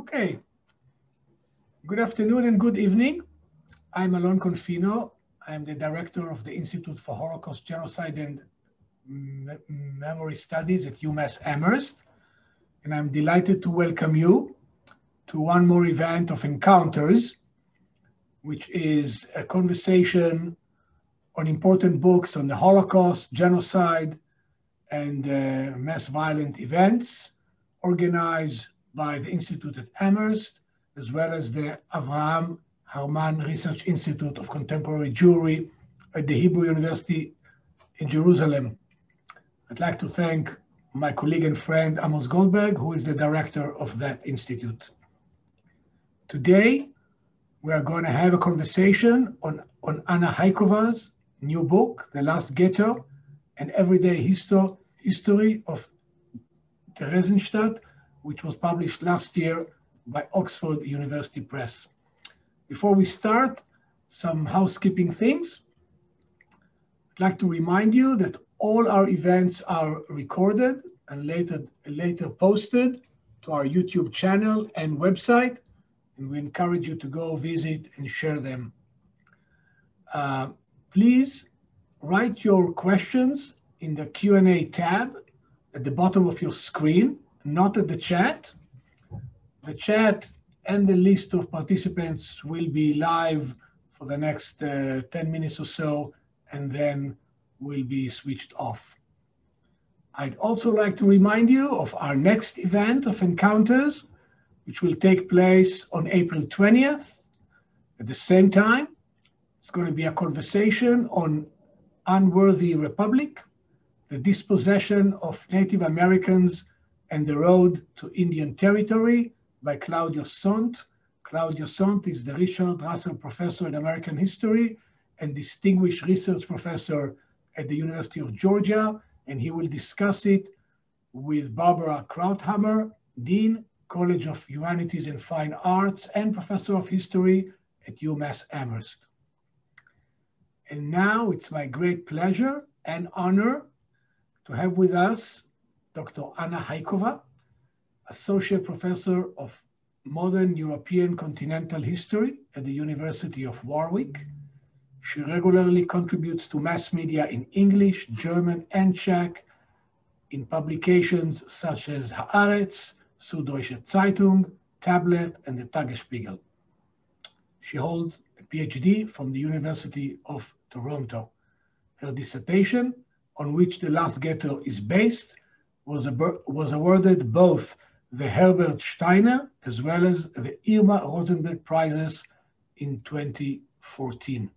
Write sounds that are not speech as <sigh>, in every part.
Okay. Good afternoon and good evening. I'm Alon Confino. I'm the director of the Institute for Holocaust, Genocide, and Memory Studies at UMass Amherst. And I'm delighted to welcome you to one more event of Encounters, which is a conversation on important books on the Holocaust, genocide, and uh, mass violent events organized by the Institute at Amherst, as well as the Avraham Harman Research Institute of Contemporary Jewry at the Hebrew University in Jerusalem. I'd like to thank my colleague and friend Amos Goldberg, who is the director of that institute. Today, we are going to have a conversation on, on Anna Hájková's new book, The Last Ghetto, an everyday histo history of Theresienstadt, which was published last year by Oxford University Press. Before we start, some housekeeping things. I'd like to remind you that all our events are recorded and later, later posted to our YouTube channel and website, and we encourage you to go visit and share them. Uh, please write your questions in the Q&A tab at the bottom of your screen, not at the chat. The chat and the list of participants will be live for the next uh, 10 minutes or so, and then will be switched off. I'd also like to remind you of our next event of Encounters, which will take place on April 20th at the same time. It's going to be a conversation on Unworthy Republic, the dispossession of Native Americans and the road to Indian Territory by Claudio Saunt. Claudio Saunt is the Richard Russell Professor in American History and Distinguished Research Professor at the University of Georgia, and he will discuss it with Barbara Krauthammer, Dean, College of Humanities and Fine Arts, and Professor of History at UMass Amherst. And now it's my great pleasure and honor to have with us Dr. Anna Hájková, Associate Professor of Modern European Continental History at the University of Warwick she regularly contributes to mass media in English, German, and Czech in publications such as Haaretz, Süddeutsche Zeitung, Tablet, and the Tagesspiegel. She holds a PhD from the University of Toronto. Her dissertation, on which The Last Ghetto is based, was, was awarded both the Herbert Steiner as well as the Irma Rosenberg Prizes in 2014.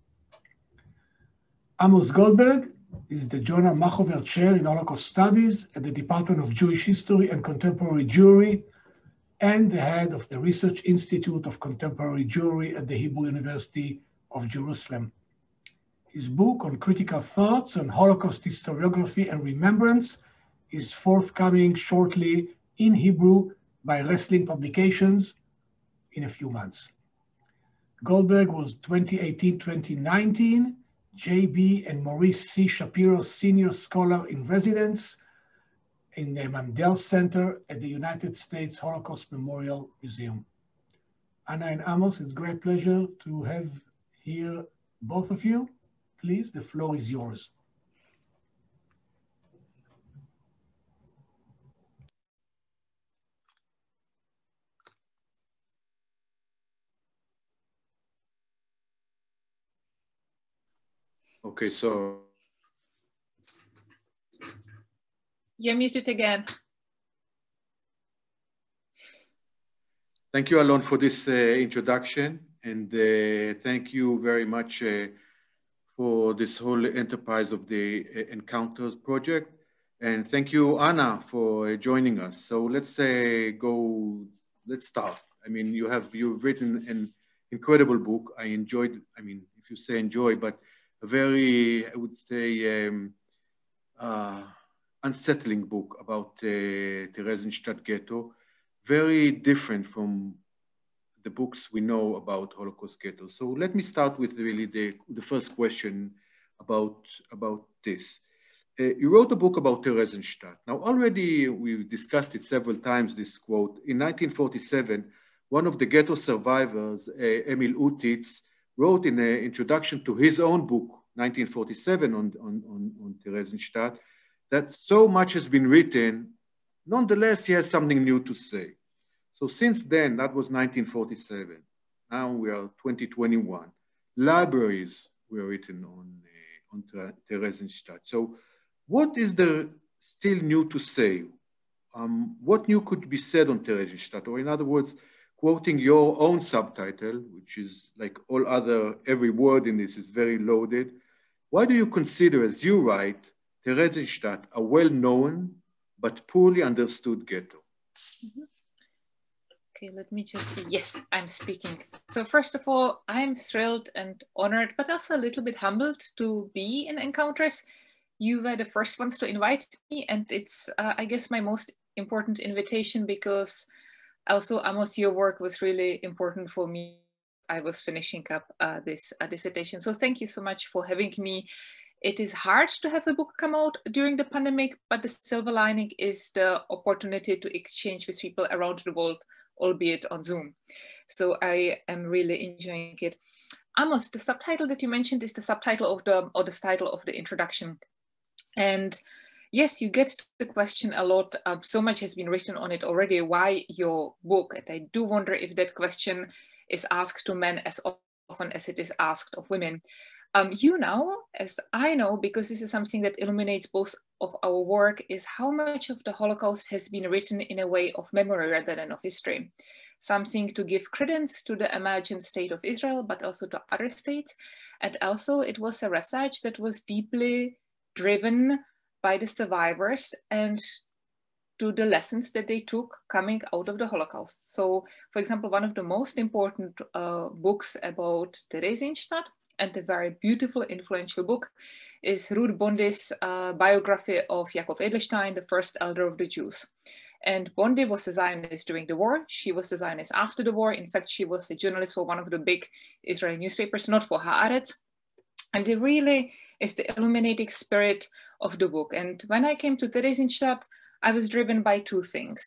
Amos Goldberg is the Jonah Machover Chair in Holocaust Studies at the Department of Jewish History and Contemporary Jewry and the head of the Research Institute of Contemporary Jewry at the Hebrew University of Jerusalem. His book on critical thoughts on Holocaust historiography and remembrance is forthcoming shortly in Hebrew by Resling Publications in a few months. Goldberg was 2018-2019 J.B. and Maurice C. Shapiro Senior Scholar in Residence in the Mandel Center at the United States Holocaust Memorial Museum. Anna and Amos, it's great pleasure to have here both of you. Please, the floor is yours. Okay, so. You're muted again. Thank you, Alon, for this uh, introduction. And uh, thank you very much uh, for this whole enterprise of the uh, Encounters project. And thank you, Anna, for uh, joining us. So let's uh, go, let's start. I mean, you have, you've written an incredible book. I enjoyed, I mean, if you say enjoy, but a very, I would say, um, uh, unsettling book about uh, Theresienstadt ghetto, very different from the books we know about Holocaust ghetto. So let me start with really the, the first question about, about this. Uh, you wrote a book about Theresienstadt. Now already we've discussed it several times, this quote. In 1947, one of the ghetto survivors, uh, Emil Utitz, wrote in an introduction to his own book, 1947 on, on, on, on Theresienstadt, that so much has been written, nonetheless, he has something new to say. So since then, that was 1947. Now we are 2021. Libraries were written on, uh, on Theresienstadt. So what is there still new to say? Um, what new could be said on Theresienstadt? Or in other words, quoting your own subtitle, which is like all other, every word in this is very loaded. Why do you consider, as you write, Theresienstadt a well-known but poorly understood ghetto? Mm -hmm. Okay, let me just see. Yes, I'm speaking. So first of all, I'm thrilled and honored, but also a little bit humbled to be in Encounters. You were the first ones to invite me, and it's, uh, I guess, my most important invitation because also Amos, your work was really important for me. I was finishing up uh, this uh, dissertation. So thank you so much for having me. It is hard to have a book come out during the pandemic, but the silver lining is the opportunity to exchange with people around the world, albeit on Zoom. So I am really enjoying it. Amos, the subtitle that you mentioned is the subtitle of the, or the title of the introduction. And yes, you get the question a lot. Um, so much has been written on it already. Why your book? And I do wonder if that question is asked to men as often as it is asked of women. Um, you know, as I know, because this is something that illuminates both of our work, is how much of the Holocaust has been written in a way of memory rather than of history. Something to give credence to the imagined state of Israel, but also to other states. And also, it was a research that was deeply driven by the survivors and to the lessons that they took coming out of the Holocaust. So, for example, one of the most important uh, books about Theresienstadt and a very beautiful, influential book is Ruth Bondy's uh, biography of Jacob Edelstein, the first elder of the Jews. And Bondy was a Zionist during the war. She was a Zionist after the war. In fact, she was a journalist for one of the big Israeli newspapers, not for Haaretz, and it really is the illuminating spirit of the book. And when I came to Theresienstadt, I was driven by two things.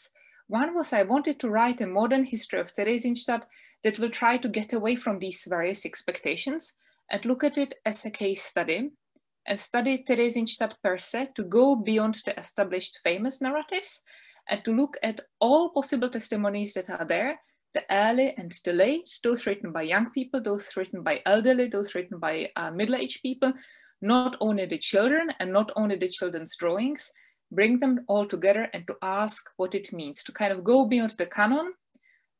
One was I wanted to write a modern history of Theresienstadt that will try to get away from these various expectations and look at it as a case study and study Theresienstadt per se to go beyond the established famous narratives and to look at all possible testimonies that are there the early and the late, those written by young people, those written by elderly, those written by uh, middle-aged people, not only the children and not only the children's drawings, bring them all together and to ask what it means, to kind of go beyond the canon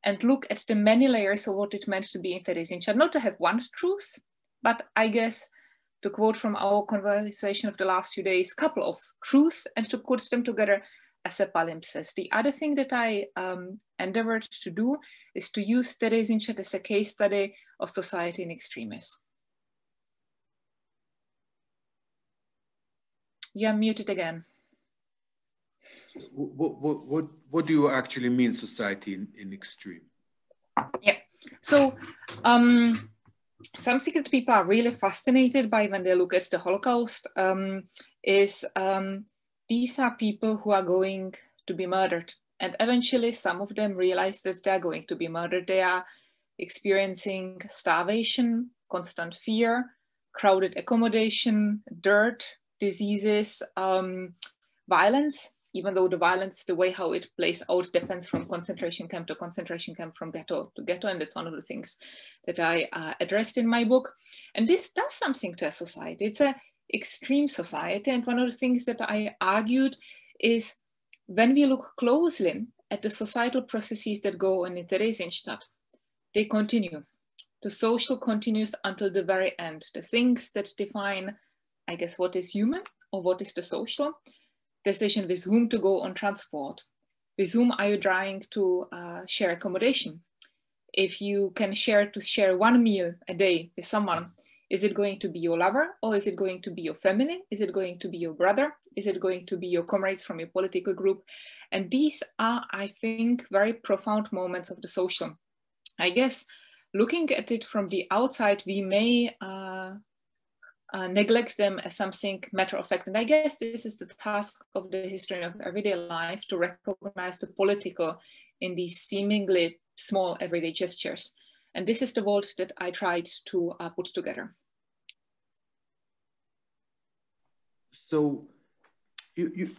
and look at the many layers of what it meant to be in Theresienstadt, not to have one truth, but I guess to quote from our conversation of the last few days, couple of truths and to put them together as a palimpsest. The other thing that I um, endeavored to do is to use Theresienstadt as a case study of society in extremis. You're muted again. What, what, what, what do you actually mean society in, in extreme? Yeah, so um, something that people are really fascinated by when they look at the Holocaust um, is um, these are people who are going to be murdered. And eventually, some of them realize that they're going to be murdered. They are experiencing starvation, constant fear, crowded accommodation, dirt, diseases, um, violence, even though the violence, the way how it plays out depends from concentration camp to concentration camp, from ghetto to ghetto. And that's one of the things that I uh, addressed in my book. And this does something to a society. It's a extreme society. And one of the things that I argued is when we look closely at the societal processes that go on in Theresienstadt, they continue. The social continues until the very end. The things that define, I guess, what is human or what is the social, decision with whom to go on transport, with whom are you trying to uh, share accommodation. If you can share to share one meal a day with someone, is it going to be your lover or is it going to be your family? Is it going to be your brother? Is it going to be your comrades from your political group? And these are, I think, very profound moments of the social. I guess looking at it from the outside, we may uh, uh, neglect them as something matter of fact. And I guess this is the task of the history of everyday life to recognize the political in these seemingly small everyday gestures. And this is the world that I tried to uh, put together. So you, you,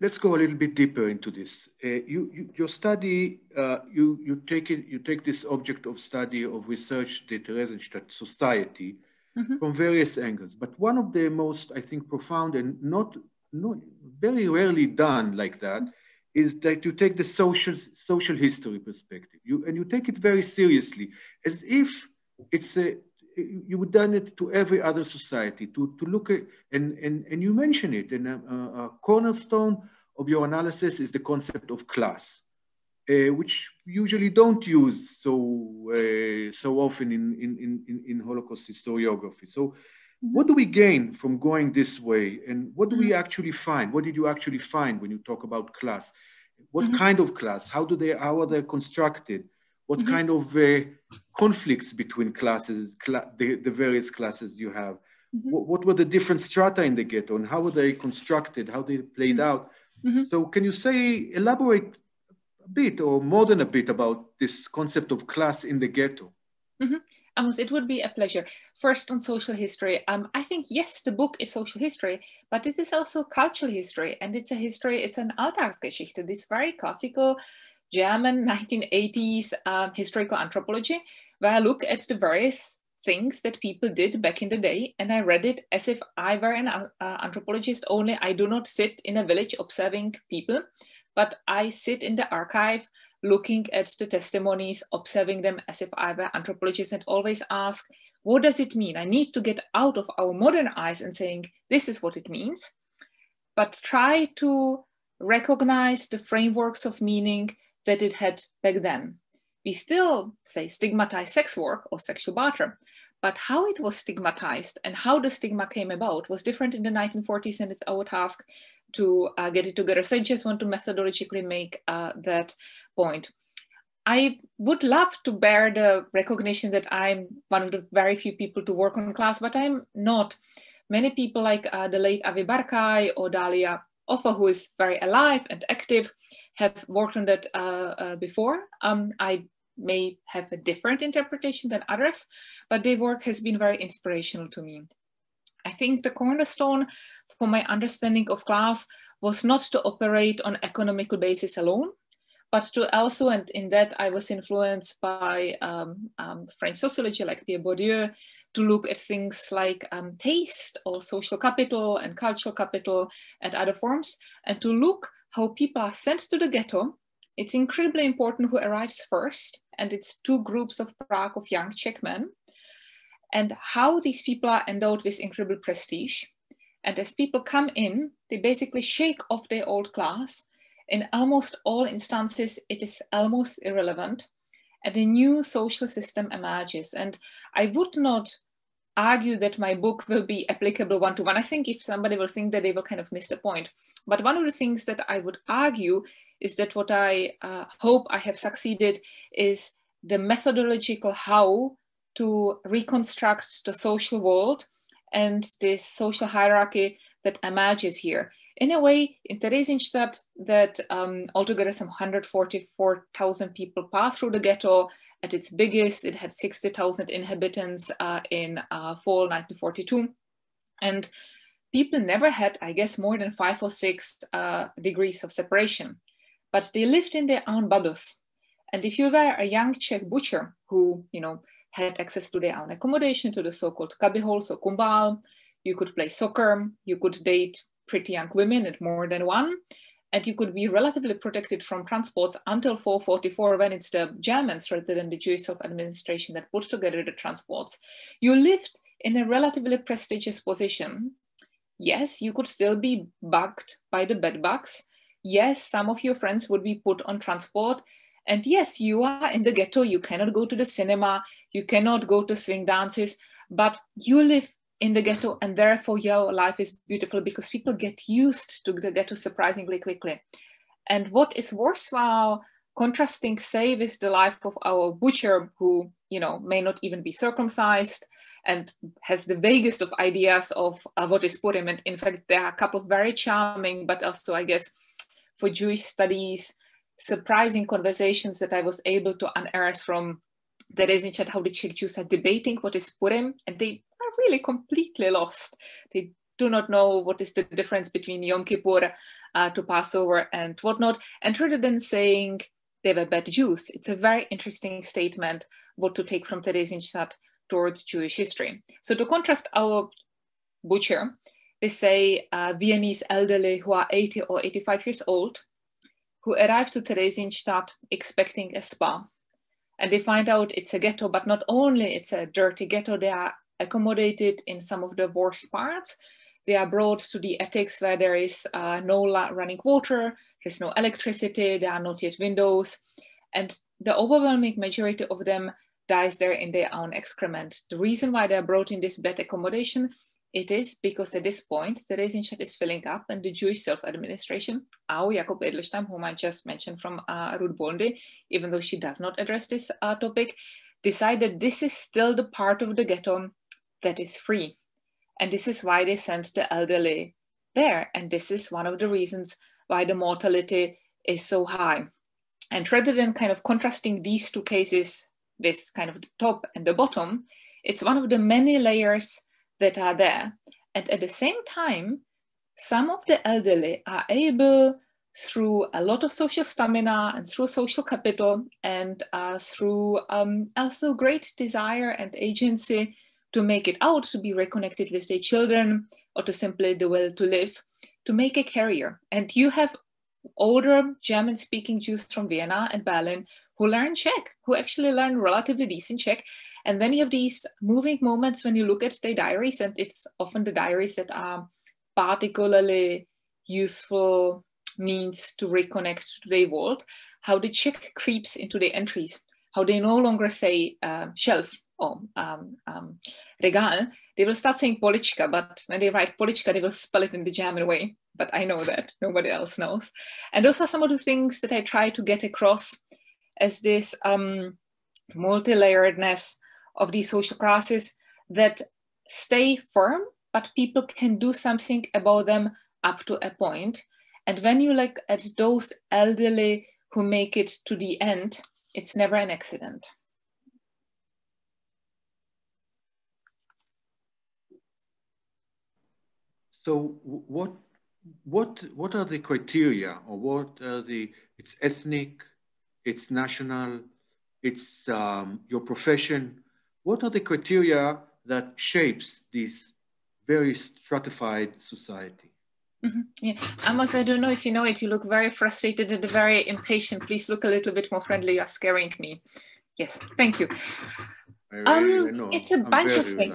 let's go a little bit deeper into this. Uh, you, you, your study, uh, you, you, take it, you take this object of study of research, the Theresienstadt society, mm -hmm. from various angles. But one of the most, I think, profound and not, not very rarely done like that is that you take the social, social history perspective you, and you take it very seriously as if it's a, you would done it to every other society to, to look at, and, and, and you mention it, and a, a cornerstone of your analysis is the concept of class, uh, which usually don't use so, uh, so often in, in, in, in Holocaust historiography. So. What do we gain from going this way? And what do we mm-hmm. actually find? What did you actually find when you talk about class? What mm-hmm. kind of class? How do they, how are they constructed? What mm-hmm. kind of uh, conflicts between classes, cl- the, the various classes you have? Mm-hmm. What, what, were the different strata in the ghetto and how were they constructed? How they played mm-hmm. out? Mm-hmm. So can you say, elaborate a bit or more than a bit about this concept of class in the ghetto? Mm-hmm. Amos, it would be a pleasure. First on social history, um, I think yes, the book is social history, but it is also cultural history, and it's a history. It's an Alltagsgeschichte, this very classical German 1980s um, historical anthropology, where I look at the various things that people did back in the day, and I read it as if I were an uh, anthropologist. Only I do not sit in a village observing people, but I sit in the archive looking at the testimonies, observing them as if I were anthropologist, and always ask, what does it mean? I need to get out of our modern eyes and saying, this is what it means, but try to recognize the frameworks of meaning that it had back then. We still say stigmatize sex work or sexual barter, but how it was stigmatized and how the stigma came about was different in the 1940s, and it's our task to uh, get it together. So I just want to methodologically make uh, that point. I would love to bear the recognition that I'm one of the very few people to work on class, but I'm not. Many people like uh, the late Avi Barkai or Dalia Ofer, who is very alive and active, have worked on that uh, uh, before. Um, I may have a different interpretation than others, but their work has been very inspirational to me. I think the cornerstone for my understanding of class was not to operate on economical basis alone, but to also, and in that I was influenced by um, um, French sociology like Pierre Bourdieu, to look at things like um, taste or social capital and cultural capital and other forms, and to look how people are sent to the ghetto. It's incredibly important who arrives first, and it's two groups of Prague of young Czech men and how these people are endowed with incredible prestige. And as people come in, they basically shake off their old class. In almost all instances, it is almost irrelevant. And a new social system emerges. And I would not argue that my book will be applicable one to one. I think if somebody will think that they will kind of miss the point. But one of the things that I would argue is that what I uh, hope I have succeeded is the methodological how to reconstruct the social world and this social hierarchy that emerges here. In a way, in Theresienstadt, that um, altogether some 144,000 people passed through the ghetto. At its biggest, it had 60,000 inhabitants uh, in uh, fall 1942. And people never had, I guess, more than five or six uh, degrees of separation, but they lived in their own bubbles. And if you were a young Czech butcher who, you know, had access to their own accommodation, to the so-called cubbyholes or kumbal. You could play soccer, you could date pretty young women at more than one, and you could be relatively protected from transports until 444 when it's the Germans rather than the Jewish self-administration that put together the transports. You lived in a relatively prestigious position. Yes, you could still be bugged by the bedbugs. Yes, some of your friends would be put on transport and yes, you are in the ghetto, you cannot go to the cinema, you cannot go to swing dances, but you live in the ghetto and therefore your life is beautiful because people get used to the ghetto surprisingly quickly. And what is worthwhile contrasting, say, with the life of our butcher who, you know, may not even be circumcised and has the vaguest of ideas of uh, what is Purim. And in fact, there are a couple of very charming, but also, I guess, for Jewish studies, surprising conversations that I was able to unearth from the Rezin chat, how the Czech Jews are debating what is Purim, and they are really completely lost. They do not know what is the difference between Yom Kippur uh, to Passover and whatnot. And rather than saying they were bad Jews, it's a very interesting statement what to take from Theresienstadt towards Jewish history. So to contrast our butcher, we say uh, Viennese elderly who are 80 or 85 years old, who arrive to Theresienstadt expecting a spa. And they find out it's a ghetto, but not only it's a dirty ghetto, they are accommodated in some of the worst parts. They are brought to the attics where there is uh, no running water, there's no electricity, there are not yet windows. And the overwhelming majority of them dies there in their own excrement. The reason why they're brought in this bed accommodation, it is because at this point, the Theresienstadt is filling up and the Jewish self-administration, our Jakob Edelstein, whom I just mentioned from uh, Ruth Bondy, even though she does not address this uh, topic, decided this is still the part of the ghetto that is free. And this is why they sent the elderly there. And this is one of the reasons why the mortality is so high. And rather than kind of contrasting these two cases this kind of the top and the bottom, it's one of the many layers that are there. And at the same time, some of the elderly are able through a lot of social stamina and through social capital and uh, through um, also great desire and agency to make it out, to be reconnected with their children, or to simply the will to live, to make a career. And you have older German speaking Jews from Vienna and Berlin who learn Czech, who actually learn relatively decent Czech. And then you have these moving moments when you look at their diaries, and it's often the diaries that are particularly useful means to reconnect to their world, how the Czech creeps into the entries, how they no longer say uh, shelf or um, um, regal, they will start saying polichka, but when they write polichka, they will spell it in the German way. But I know that nobody else knows. And those are some of the things that I try to get across as this um, multi-layeredness of these social classes that stay firm, but people can do something about them up to a point. And when you look at those elderly who make it to the end, it's never an accident. So what what what are the criteria or what are the it's ethnic it's national, it's um, your profession. What are the criteria that shapes this very stratified society? Mm -hmm. Yeah, Amos, I don't know if you know it. You look very frustrated and very impatient. Please look a little bit more friendly. You're scaring me. Yes, thank you. um, it's a I'm bunch of things.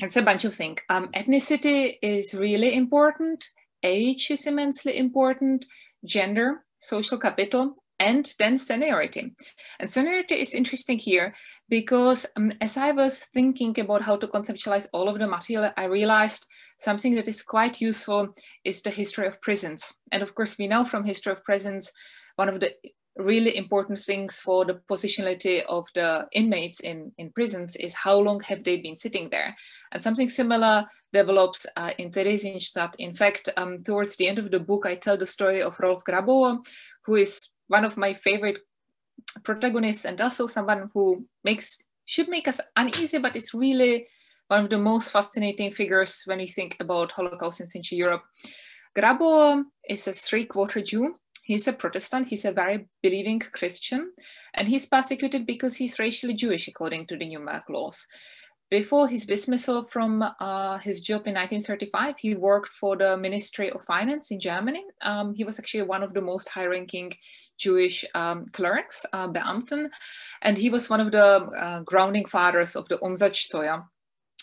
It's a bunch of things. Um, ethnicity is really important. Age is immensely important. Gender, social capital, and then seniority. And seniority is interesting here because um, as I was thinking about how to conceptualize all of the material, I realized something that is quite useful is the history of prisons. And of course, we know from history of prisons, one of the really important things for the positionality of the inmates in, in prisons is how long have they been sitting there. And something similar develops uh, in Theresienstadt. In fact, um, towards the end of the book, I tell the story of Rolf Grabower, who is one of my favorite protagonists and also someone who makes should make us uneasy, but it's really one of the most fascinating figures when we think about Holocaust in Central Europe. Grabower is a three-quarter Jew. He's a Protestant. He's a very believing Christian, and he's persecuted because he's racially Jewish, according to the Nuremberg laws. Before his dismissal from uh, his job in 1935, he worked for the Ministry of Finance in Germany. Um, he was actually one of the most high-ranking Jewish um, clerics, uh, Beamten, and he was one of the uh, grounding fathers of the Umsatzsteuer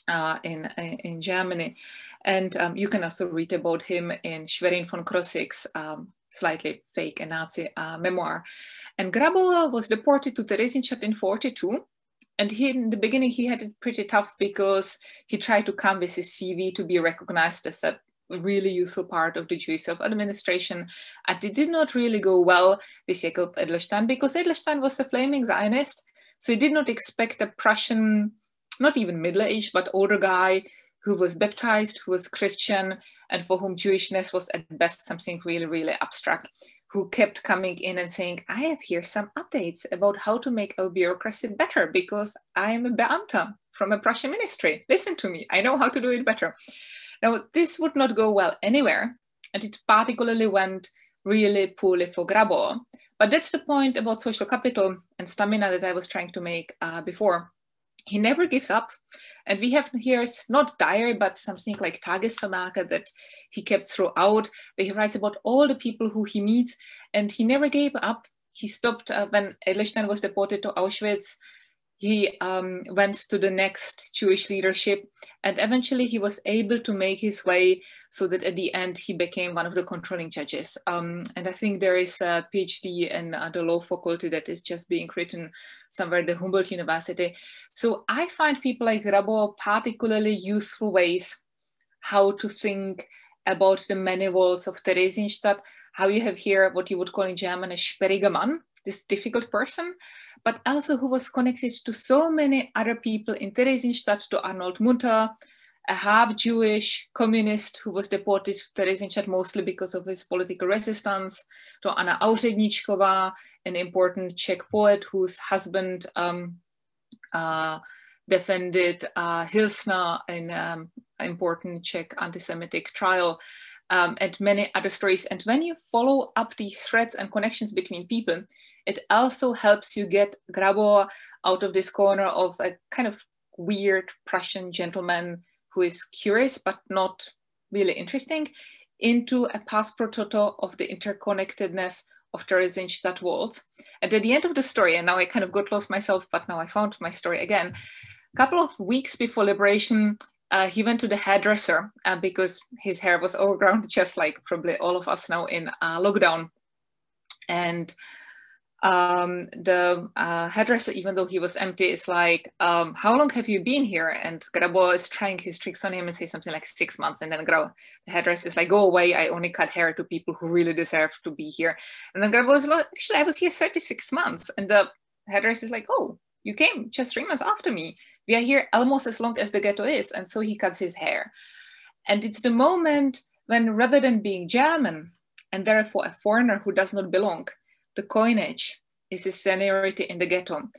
uh, in, in Germany. And um, you can also read about him in Schwerin von Krosigk's um, slightly fake and Nazi uh, memoir. And Grabower was deported to Theresienstadt in 42 and he, in the beginning, he had it pretty tough because he tried to come with his CV to be recognized as a really useful part of the Jewish self-administration. And it did not really go well with Jacob Edelstein because Edelstein was a flaming Zionist. So he did not expect a Prussian, not even middle-aged, but older guy who was baptized, who was Christian, and for whom Jewishness was at best something really, really abstract, who kept coming in and saying, I have here some updates about how to make our bureaucracy better because I'm a Beamta from a Prussian ministry. Listen to me, I know how to do it better. Now, this would not go well anywhere, and it particularly went really poorly for Grabower. But that's the point about social capital and stamina that I was trying to make uh, before. He never gives up. And we have here not diary, but something like Tagesvermerke that he kept throughout, where he writes about all the people who he meets. And he never gave up. He stopped uh, when Edelstein was deported to Auschwitz he um, went to the next Jewish leadership, and eventually he was able to make his way so that at the end he became one of the controlling judges. Um, and I think there is a PhD in uh, the law faculty that is just being written somewhere at the Humboldt University. So I find people like Grabower particularly useful ways how to think about the many walls of Theresienstadt, how you have here what you would call in German a sperriger this difficult person, but also who was connected to so many other people in Theresienstadt, to Arnold Munter, a half Jewish communist who was deported to Theresienstadt mostly because of his political resistance, to Anna Auředníčková, an important Czech poet whose husband um, uh, defended uh, Hilsner in an um, important Czech anti-Semitic trial. Um, and many other stories. And when you follow up these threads and connections between people, it also helps you get Grabower out of this corner of a kind of weird Prussian gentleman who is curious but not really interesting into a pass pro of the interconnectedness of Theresienstadt walls. And at the end of the story, and now I kind of got lost myself, but now I found my story again. A couple of weeks before liberation, uh, he went to the hairdresser uh, because his hair was overgrown, <laughs> just like probably all of us now in uh, lockdown. And um, the uh, hairdresser, even though he was empty, is like, um, how long have you been here? And Grabower is trying his tricks on him and say something like six months. And then Grabower, the hairdresser is like, go away. I only cut hair to people who really deserve to be here. And then Grabower is like, actually, I was here 36 months. And the hairdresser is like, oh, you came just three months after me. We are here almost as long as the ghetto is. And so he cuts his hair. And it's the moment when rather than being German and therefore a foreigner who does not belong, the coinage is his seniority in the ghetto.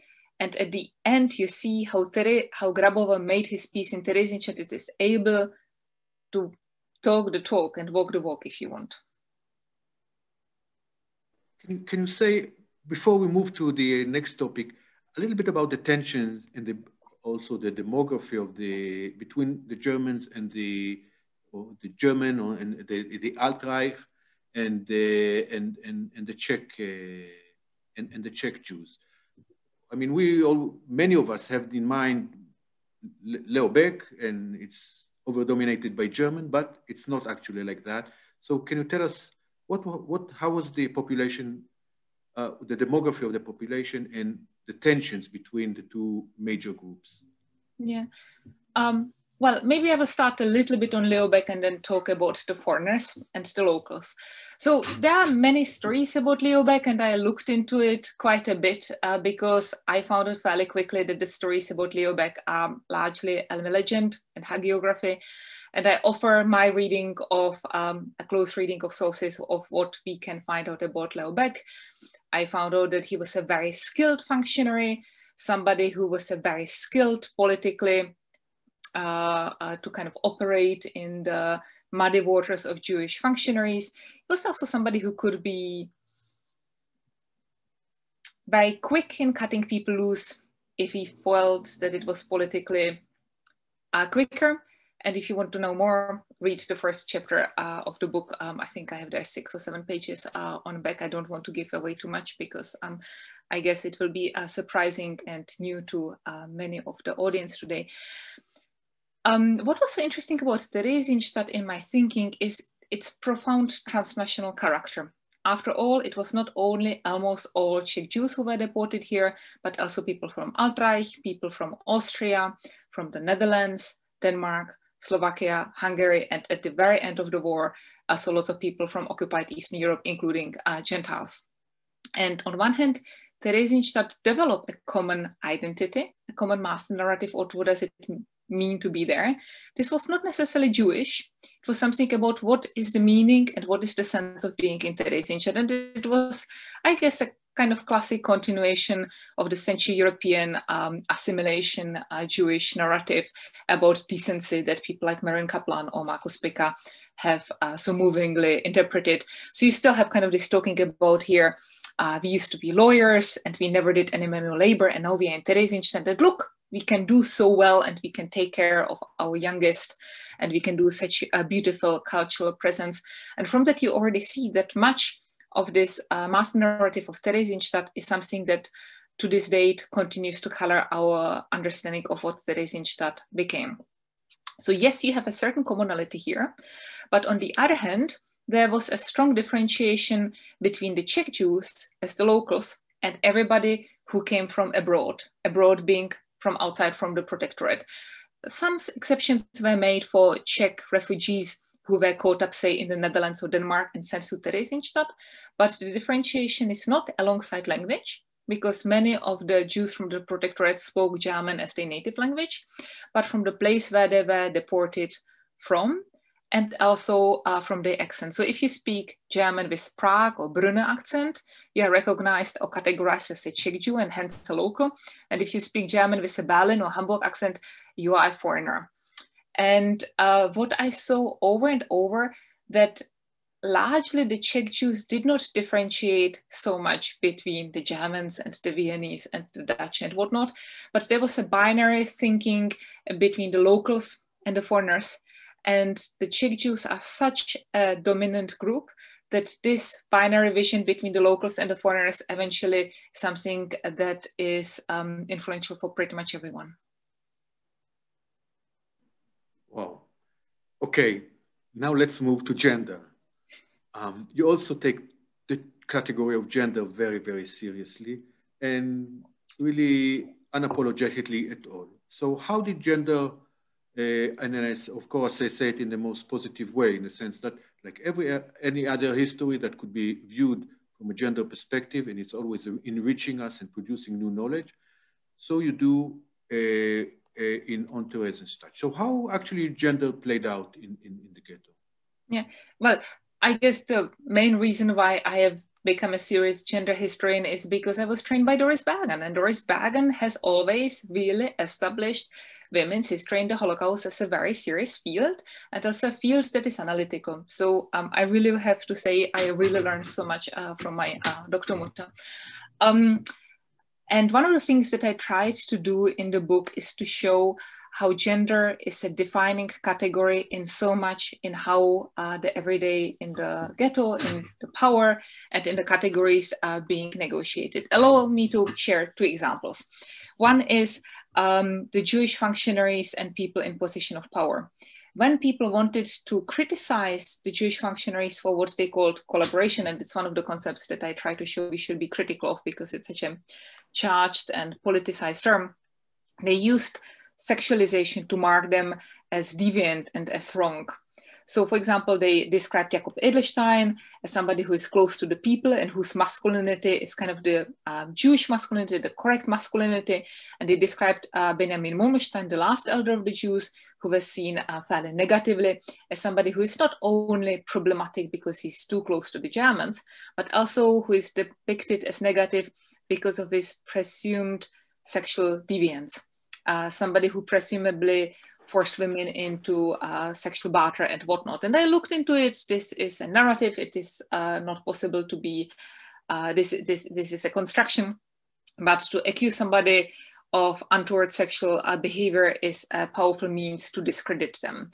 And at the end, you see how, Tere, how Grabower made his peace in Theresienstadt. It is able to talk the talk and walk the walk, if you want. Can can you say, before we move to the next topic, a little bit about the tensions and the, also the demography of the between the Germans and the the German or, and the, the Altreich and the and and, and the Czech uh, and, and the Czech Jews. I mean, we all many of us have in mind Leo Baeck, and it's over dominated by German, but it's not actually like that. So, can you tell us what what how was the population, uh, the demography of the population, and the tensions between the two major groups? Yeah. Um, well, maybe I will start a little bit on Leo Baeck and then talk about the foreigners and the locals. So there are many stories about Leo Baeck and I looked into it quite a bit uh, because I found it fairly quickly that the stories about Leo Baeck are largely Elmi legend and hagiography. And I offer my reading of um, a close reading of sources of what we can find out about Leo Baeck. I found out that he was a very skilled functionary, somebody who was a very skilled politically to kind of operate in the muddy waters of Jewish functionaries. He was also somebody who could be very quick in cutting people loose if he felt that it was politically uh, quicker. And if you want to know more, read the first chapter uh, of the book. Um, I think I have there six or seven pages uh, on Baeck. I don't want to give away too much because um, I guess it will be uh, surprising and new to uh, many of the audience today. Um, what was so interesting about Theresienstadt in my thinking is its profound transnational character. After all, it was not only almost all Czech Jews who were deported here, but also people from Altreich, people from Austria, from the Netherlands, Denmark, Slovakia, Hungary, and at the very end of the war, also lots of people from occupied Eastern Europe, including uh, Gentiles. And on one hand, Theresienstadt developed a common identity, a common mass narrative, or what does it mean to be there. This was not necessarily Jewish. It was something about what is the meaning and what is the sense of being in Theresienstadt. And it was, I guess, a kind of classic continuation of the Central European um, assimilation uh, Jewish narrative about decency that people like Marion Kaplan or Markus Picker have uh, so movingly interpreted. So you still have kind of this talking about here, uh, we used to be lawyers and we never did any manual labor and now we are in Theresienstadt look, we can do so well and we can take care of our youngest and we can do such a beautiful cultural presence. And from that you already see that much of this uh, mass narrative of Theresienstadt is something that to this date continues to color our understanding of what Theresienstadt became. So yes, you have a certain commonality here, but on the other hand, there was a strong differentiation between the Czech Jews as the locals and everybody who came from abroad, abroad being from outside from the protectorate. Some exceptions were made for Czech refugees who were caught up, say, in the Netherlands or Denmark and sent to Theresienstadt. But the differentiation is not alongside language, because many of the Jews from the protectorate spoke German as their native language, but from the place where they were deported from, and also uh, from the accent. So if you speak German with Prague or Brno accent, you are recognized or categorized as a Czech Jew and hence a local. And if you speak German with a Berlin or Hamburg accent, you are a foreigner. And uh, what I saw over and over that largely the Czech Jews did not differentiate so much between the Germans and the Viennese and the Dutch and whatnot, but there was a binary thinking between the locals and the foreigners. And the Czech Jews are such a dominant group that this binary vision between the locals and the foreigners eventually something that is um, influential for pretty much everyone. Wow. Okay, now let's move to gender. Um, you also take the category of gender very, very seriously and really unapologetically at all. So how did gender, uh, and then I, of course I say it in the most positive way in the sense that like every any other history that could be viewed from a gender perspective and it's always enriching us and producing new knowledge. So you do uh, uh, in on Theresienstadt. So how actually gender played out in, in, in the ghetto? Yeah, well, I guess the main reason why I have become a serious gender historian is because I was trained by Doris Bergen and Doris Bergen has always really established women's history in the Holocaust as a very serious field and as a field that is analytical. So um, I really have to say I really learned so much uh, from my uh, Dr. Mutter. Um, and one of the things that I tried to do in the book is to show how gender is a defining category in so much in how uh, the everyday in the ghetto, in the power, and in the categories uh, being negotiated. Allow me to share two examples. One is um, the Jewish functionaries and people in position of power when people wanted to criticize the Jewish functionaries for what they called collaboration, and it's one of the concepts that I try to show we should be critical of because it's such a charged and politicized term, they used sexualization to mark them as deviant and as wrong. So, for example, they described Jacob Edelstein as somebody who is close to the people and whose masculinity is kind of the uh, Jewish masculinity, the correct masculinity. And they described uh, Benjamin Murmelstein, the last elder of the Jews, who was seen uh, fairly negatively as somebody who is not only problematic because he's too close to the Germans, but also who is depicted as negative because of his presumed sexual deviance. Uh, somebody who presumably forced women into uh, sexual barter and whatnot. And I looked into it. This is a narrative. It is uh, not possible to be, uh, this, this, this is a construction, but to accuse somebody of untoward sexual uh, behavior is a powerful means to discredit them.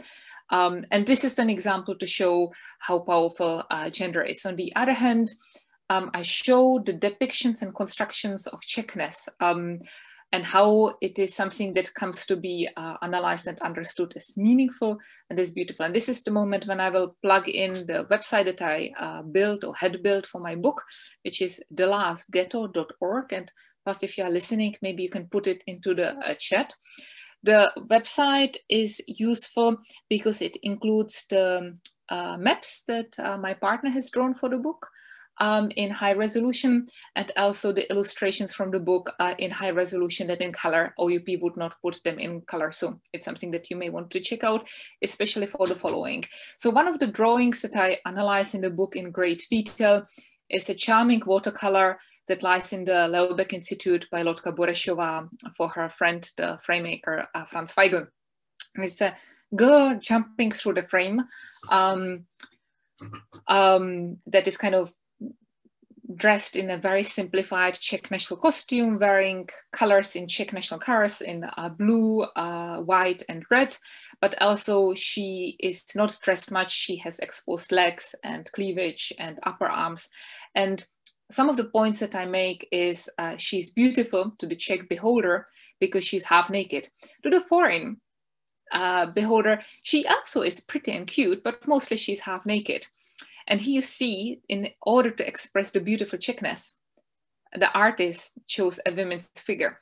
Um, and this is an example to show how powerful gender is. On the other hand, um, I show the depictions and constructions of Czechness. Um, and how it is something that comes to be uh, analyzed and understood as meaningful and as beautiful. And this is the moment when I will plug in the website that I uh, built or had built for my book, which is thelastghetto.org. And plus, if you are listening, maybe you can put it into the uh, chat. The website is useful because it includes the uh, maps that uh, my partner has drawn for the book. Um, in high resolution and also the illustrations from the book uh, in high resolution and in color. OUP would not put them in color. So it's something that you may want to check out, especially for the following. So one of the drawings that I analyze in the book in great detail is a charming watercolor that lies in the Leo Baeck Institute by Lotka Bureshova for her friend, the framemaker uh, Franz Feigl. And it's a girl jumping through the frame um, um, that is kind of dressed in a very simplified Czech national costume, wearing colors in Czech national colors in uh, blue, uh, white, and red. But also, she is not dressed much. She has exposed legs and cleavage and upper arms. And some of the points that I make is uh, she's beautiful to the Czech beholder because she's half naked. To the foreign uh, beholder, she also is pretty and cute, but mostly she's half naked. And here you see, in order to express the beautiful Czechness, the artist chose a woman's figure.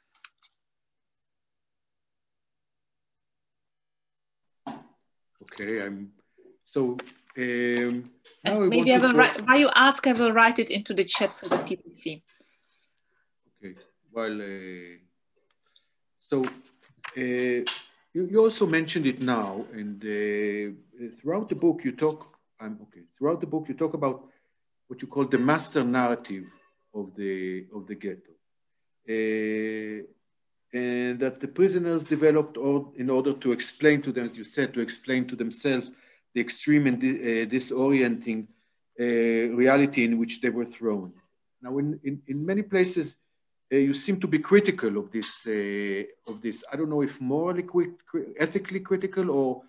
Okay, I'm so. Um, maybe I will write, while you ask, I will write it into the chat so that people see. Okay, well, uh, so uh, you, you also mentioned it now, and uh, throughout the book you talk I'm okay. Throughout the book, you talk about what you call the master narrative of the of the ghetto, uh, and that the prisoners developed all, in order to explain to them, as you said, to explain to themselves the extreme and uh, disorienting uh, reality in which they were thrown. Now, in, in, in many places, uh, you seem to be critical of this, uh, of this. I don't know if morally, ethically critical, or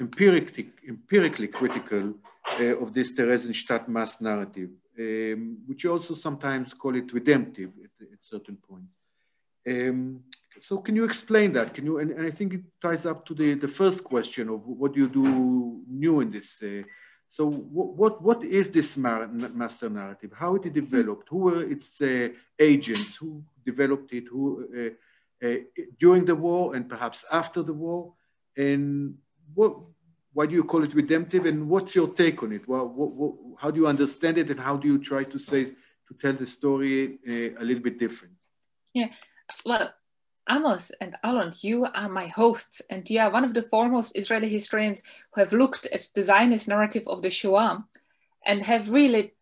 empirically, empirically critical uh, of this Theresienstadt mass narrative, um, which you also sometimes call it redemptive at, at certain points. Um, so can you explain that? Can you, and, and, I think it ties up to the, the first question of what do you do new in this. Uh, so what, what, what is this master narrative? How it developed? Who were its uh, agents? Who developed it? Who uh, uh, during the war and perhaps after the war? And what, why do you call it redemptive and what's your take on it? Well, what, what, how do you understand it and how do you try to say, to tell the story uh, a little bit different? Yeah, well, Amos and Alon, you are my hosts, and you are one of the foremost Israeli historians who have looked at the Zionist narrative of the Shoah and have really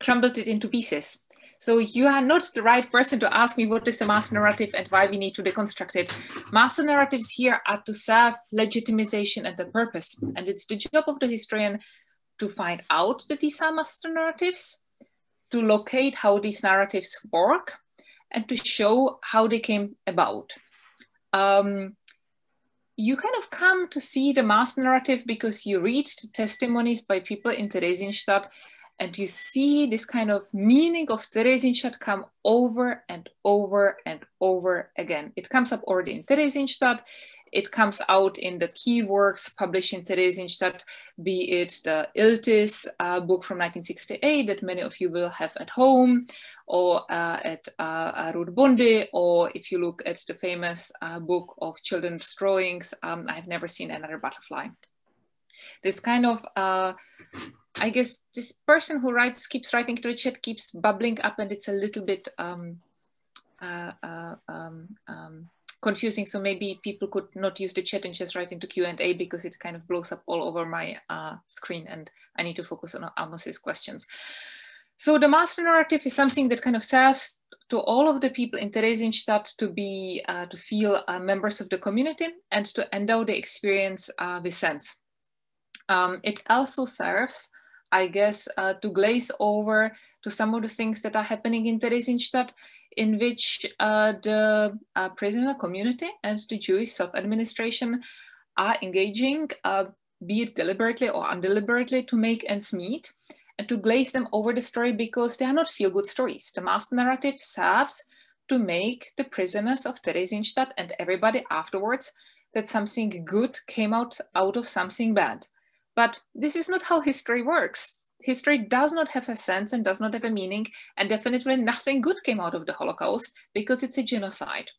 crumbled it into pieces. So you are not the right person to ask me what is a mass narrative and why we need to deconstruct it. Mass narratives here are to serve legitimization and a purpose. And it's the job of the historian to find out that these are master narratives, to locate how these narratives work, and to show how they came about. Um, you kind of come to see the mass narrative because you read the testimonies by people in Theresienstadt and you see this kind of meaning of Theresienstadt come over and over and over again. It comes up already in Theresienstadt. It comes out in the key works published in Theresienstadt, be it the Iltis uh, book from 1968 that many of you will have at home, or uh, at uh, Ruth Bondy, or if you look at the famous uh, book of children's drawings, um, I've never seen another butterfly. This kind of uh, I guess this person who writes keeps writing to the chat keeps bubbling up and it's a little bit um, uh, uh, um, um, confusing. So maybe people could not use the chat and just write into Q&A because it kind of blows up all over my uh, screen and I need to focus on Amos's questions. So the master narrative is something that kind of serves to all of the people in Theresienstadt to be, uh, to feel uh, members of the community and to endow the experience uh, with sense. Um, it also serves I guess, uh, to glaze over to some of the things that are happening in Theresienstadt, in which uh, the uh, prisoner community and the Jewish self-administration are engaging, uh, be it deliberately or undeliberately, to make ends meet and to glaze them over the story because they are not feel-good stories. The master narrative serves to make the prisoners of Theresienstadt and everybody afterwards that something good came out, out of something bad. But this is not how history works. History does not have a sense and does not have a meaning, and definitely nothing good came out of the Holocaust because it's a genocide.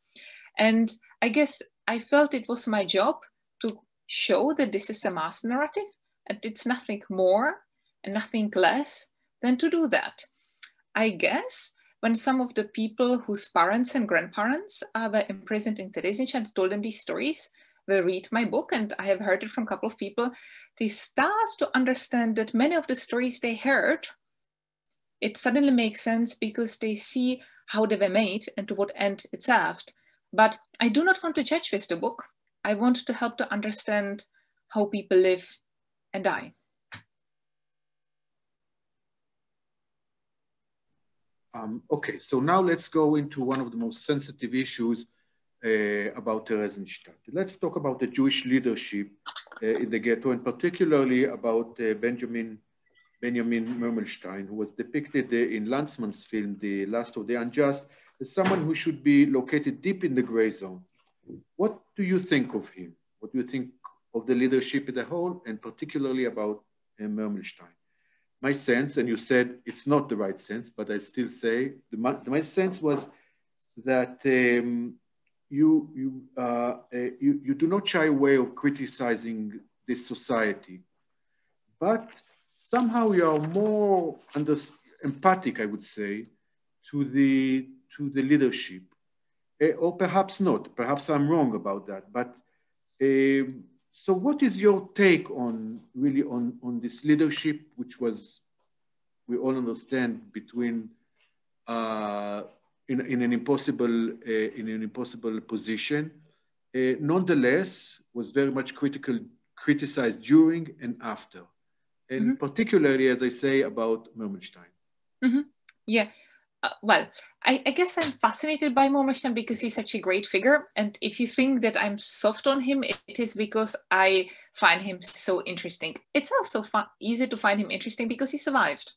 And I guess I felt it was my job to show that this is a mass narrative and it's nothing more and nothing less than to do that. I guess when some of the people whose parents and grandparents uh, were imprisoned in Theresienstadt told them these stories, will read my book, and I have heard it from a couple of people, they start to understand that many of the stories they heard, it suddenly makes sense because they see how they were made and to what end it served. But I do not want to judge with the book. I want to help to understand how people live and die. Um, okay, so now let's go into one of the most sensitive issues uh, about Theresienstadt. Let's talk about the Jewish leadership uh, in the ghetto, and particularly about uh, Benjamin Benjamin Murmelstein, who was depicted uh, in Lanzmann's film, The Last of the Unjust, as someone who should be located deep in the gray zone. What do you think of him? What do you think of the leadership as a whole, and particularly about uh, Murmelstein? My sense, and you said it's not the right sense, but I still say the, my, my sense was that um, you, you, uh, uh, you, you do not shy away of criticizing this society, but somehow you are more under, empathic, I would say, to the, to the leadership. Uh, or perhaps not, perhaps I'm wrong about that. But uh, so what is your take on really on, on this leadership, which was, we all understand, between uh, in, in an impossible uh, in an impossible position. Uh, nonetheless, was very much critical criticized during and after, and mm-hmm. particularly, as I say, about Murmelstein. Mm-hmm. Yeah. Uh, well, I, I, guess I'm fascinated by Murmelstein because he's such a great figure. And if you think that I'm soft on him, it is because I find him so interesting. It's also easy to find him interesting because he survived.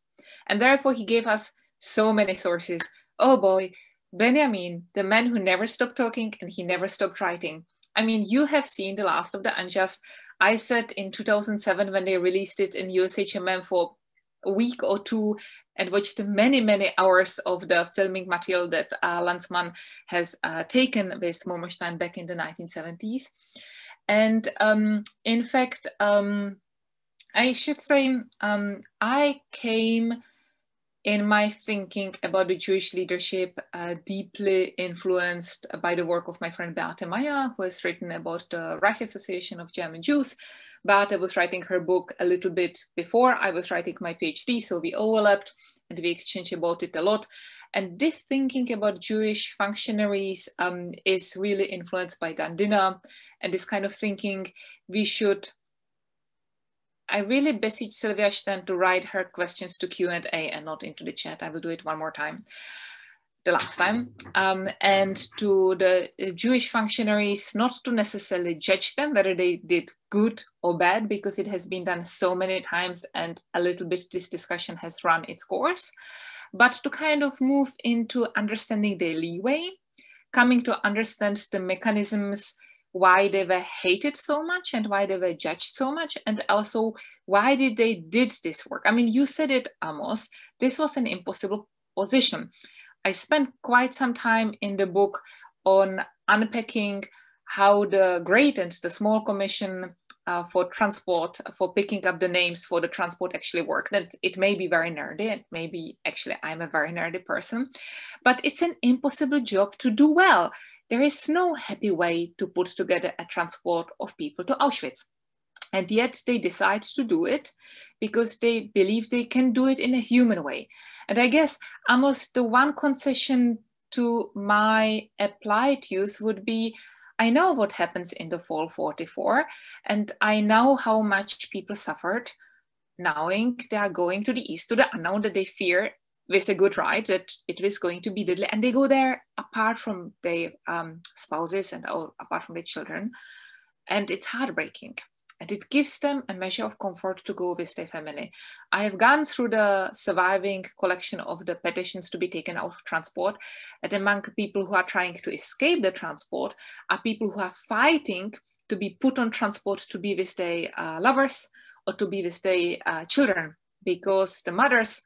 And therefore, he gave us so many sources oh boy, Benjamin, the man who never stopped talking and he never stopped writing. I mean, you have seen The Last of the Unjust. I said in 2007 when they released it in USHMM for a week or two and watched many, many hours of the filming material that uh, Lanzmann has uh, taken with Murmelstein back in the 1970s. And um, in fact, um, I should say um, I came in my thinking about the Jewish leadership, uh, deeply influenced by the work of my friend Beate Meyer, who has written about the Reich Association of German Jews. Beate was writing her book a little bit before I was writing my PhD, so we overlapped and we exchanged about it a lot. And this thinking about Jewish functionaries um, is really influenced by Dan Diner and this kind of thinking we should I really beseech Sylvia Stern to write her questions to Q&A and not into the chat. I will do it one more time, the last time. Um, and to the Jewish functionaries, not to necessarily judge them, whether they did good or bad, because it has been done so many times and a little bit this discussion has run its course, but to kind of move into understanding their leeway, coming to understand the mechanisms why they were hated so much and why they were judged so much and also why did they did this work i mean you said it amos this was an impossible position i spent quite some time in the book on unpacking how the great and the small commission uh, for transport, for picking up the names for the transport actually work. That it may be very nerdy, and maybe actually I'm a very nerdy person, but it's an impossible job to do well. There is no happy way to put together a transport of people to Auschwitz. And yet they decide to do it because they believe they can do it in a human way. And I guess almost the one concession to my applied use would be I know what happens in the fall 44, and I know how much people suffered knowing they are going to the east to the unknown that they fear with a good right that it is going to be deadly and they go there apart from their um, spouses and all, apart from their children and it's heartbreaking and it gives them a measure of comfort to go with their family. I have gone through the surviving collection of the petitions to be taken out of transport, and among people who are trying to escape the transport are people who are fighting to be put on transport to be with their uh, lovers or to be with their uh, children, because the mothers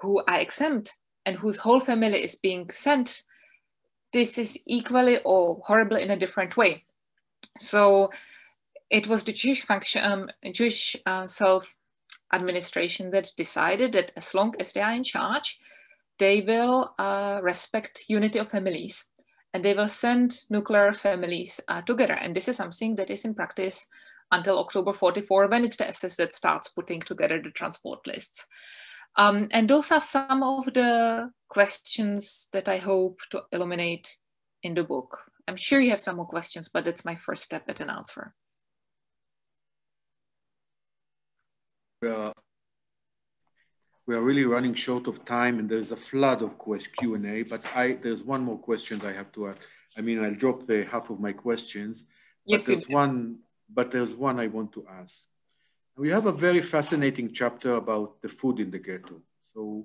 who are exempt and whose whole family is being sent, this is equally or horrible in a different way. So it was the Jewish function, um, Jewish uh, self administration that decided that as long as they are in charge, they will uh, respect unity of families and they will send nuclear families uh, together. And this is something that is in practice until October 44, when it's the SS that starts putting together the transport lists. Um, and those are some of the questions that I hope to illuminate in the book. I'm sure you have some more questions, but that's my first step at an answer. We are, we are really running short of time and there's a flood of Q&A, but I, there's one more question I have to ask. I mean, I'll drop the half of my questions, but yes, there's one, but there's one I want to ask. We have a very fascinating chapter about the food in the ghetto. So,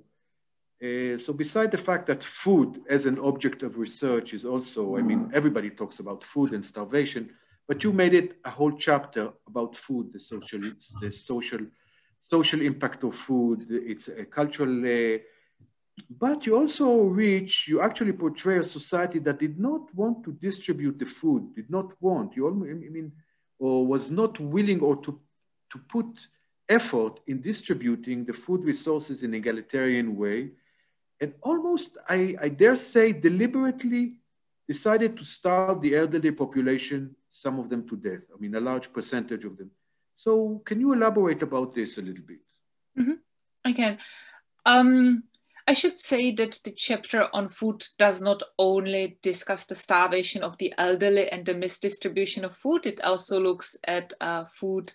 uh, so beside the fact that food as an object of research is also, I mean, everybody talks about food and starvation, but you made it a whole chapter about food, the social, the social, social impact of food, it's a cultural, uh, but you also reach, you actually portray a society that did not want to distribute the food, did not want, you I mean, or was not willing or to to put effort in distributing the food resources in egalitarian way and almost, I, I dare say, deliberately decided to starve the elderly population, some of them to death. I mean, a large percentage of them. So can you elaborate about this a little bit? Mm -hmm. I can. Um, I should say that the chapter on food does not only discuss the starvation of the elderly and the misdistribution of food, it also looks at uh, food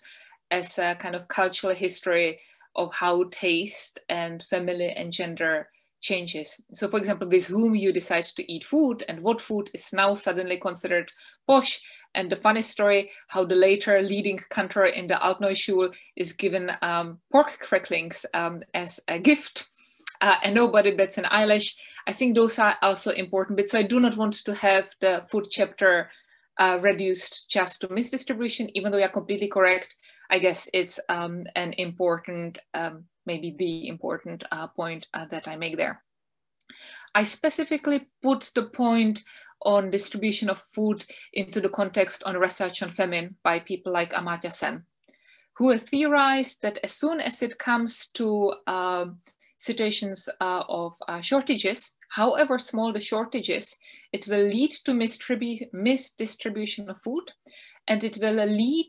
as a kind of cultural history of how taste and family and gender changes. So for example, with whom you decide to eat food and what food is now suddenly considered posh. And the funny story, how the later leading cantor in the Altneuschule is given um, pork cracklings um, as a gift. Uh, and nobody bats an eyelash. I think those are also important bits. So I do not want to have the food chapter uh, reduced just to misdistribution, even though you're completely correct. I guess it's um, an important, um, maybe the important uh, point uh, that I make there. I specifically put the point on distribution of food into the context on research on famine by people like Amartya Sen, who theorized that as soon as it comes to um, situations uh, of uh, shortages, however small the shortages, it will lead to misdistribution of food and it will lead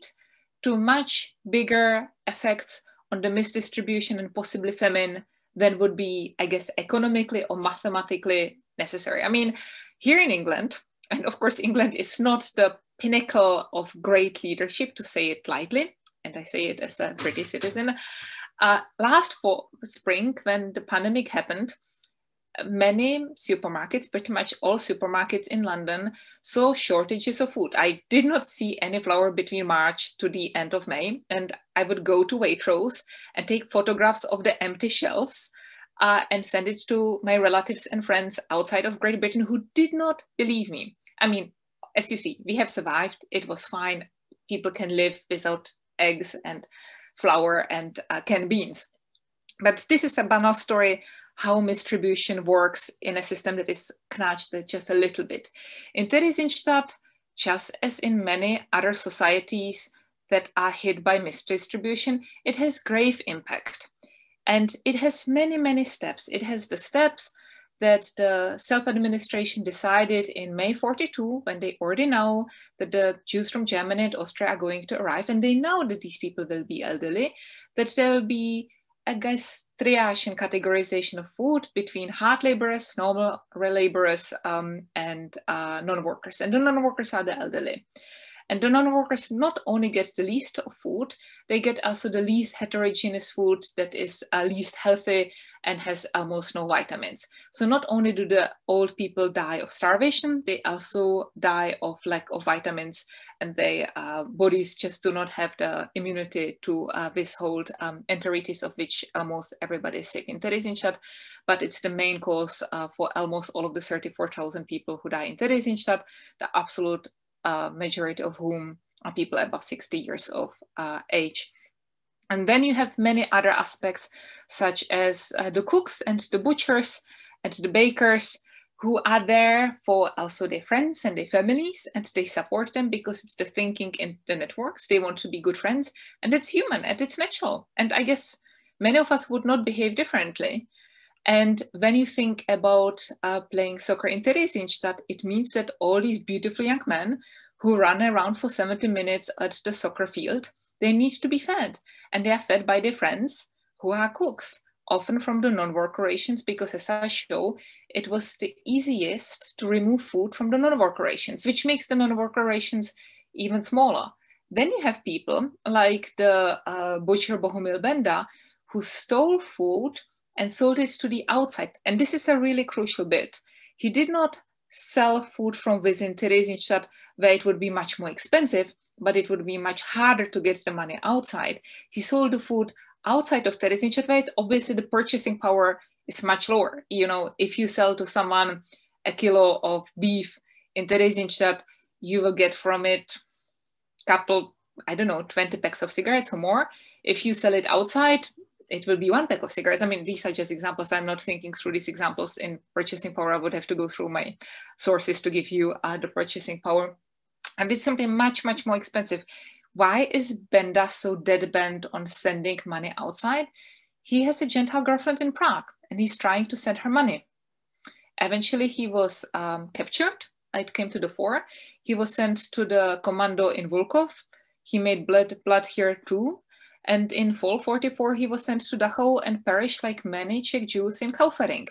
to much bigger effects on the misdistribution and possibly famine than would be, I guess, economically or mathematically necessary. I mean, here in England, and of course, England is not the pinnacle of great leadership, to say it lightly, and I say it as a British citizen. Uh, last fall, spring, when the pandemic happened, many supermarkets, pretty much all supermarkets in London, saw shortages of food. I did not see any flour between March to the end of May, and I would go to Waitrose and take photographs of the empty shelves uh, and send it to my relatives and friends outside of Great Britain who did not believe me. I mean, as you see, we have survived. It was fine. People can live without eggs and flour and uh, canned beans. But this is a banal story how distribution works in a system that is knudged just a little bit. In Theresienstadt, just as in many other societies that are hit by misdistribution, it has grave impact. And it has many, many steps. It has the steps that the self-administration decided in May 42, when they already know that the Jews from Germany and Austria are going to arrive, and they know that these people will be elderly, that there will be I guess, triage and categorization of food between hard laborers, normal laborers, um, and uh, non-workers. And the non-workers are the elderly. And the non-workers not only get the least of food, they get also the least heterogeneous food that is uh, least healthy and has almost no vitamins. So not only do the old people die of starvation, they also die of lack of vitamins and their uh, bodies just do not have the immunity to uh, withhold um, enteritis of which almost everybody is sick in Theresienstadt, but it's the main cause uh, for almost all of the 34,000 people who die in Theresienstadt. The absolute uh, majority of whom are people above 60 years of uh, age. And then you have many other aspects, such as uh, the cooks and the butchers and the bakers who are there for also their friends and their families and they support them because it's the thinking in the networks. They want to be good friends and it's human and it's natural. And I guess many of us would not behave differently. And when you think about uh, playing soccer in Theresienstadt, it means that all these beautiful young men who run around for 70 minutes at the soccer field, they need to be fed. And they are fed by their friends who are cooks, often from the non-worker rations, because as I show, it was the easiest to remove food from the non-worker rations, which makes the non-worker rations even smaller. Then you have people like the uh, butcher Bohumil Benda, who stole food and sold it to the outside. And this is a really crucial bit. He did not sell food from within Theresienstadt where it would be much more expensive, but it would be much harder to get the money outside. He sold the food outside of Theresienstadt where it's obviously the purchasing power is much lower. You know, if you sell to someone a kilo of beef in Theresienstadt, you will get from it a couple, I don't know, 20 packs of cigarettes or more. If you sell it outside, it will be one pack of cigarettes. I mean, these are just examples. I'm not thinking through these examples in purchasing power. I would have to go through my sources to give you uh, the purchasing power. And it's simply much, much more expensive. Why is Benda so dead bent on sending money outside? He has a Gentile girlfriend in Prague and he's trying to send her money. Eventually, he was um, captured. It came to the fore. He was sent to the commando in Wulkow. He made blood, blood here too and in fall 44 he was sent to Dachau and perished like many Czech Jews in Kaufering.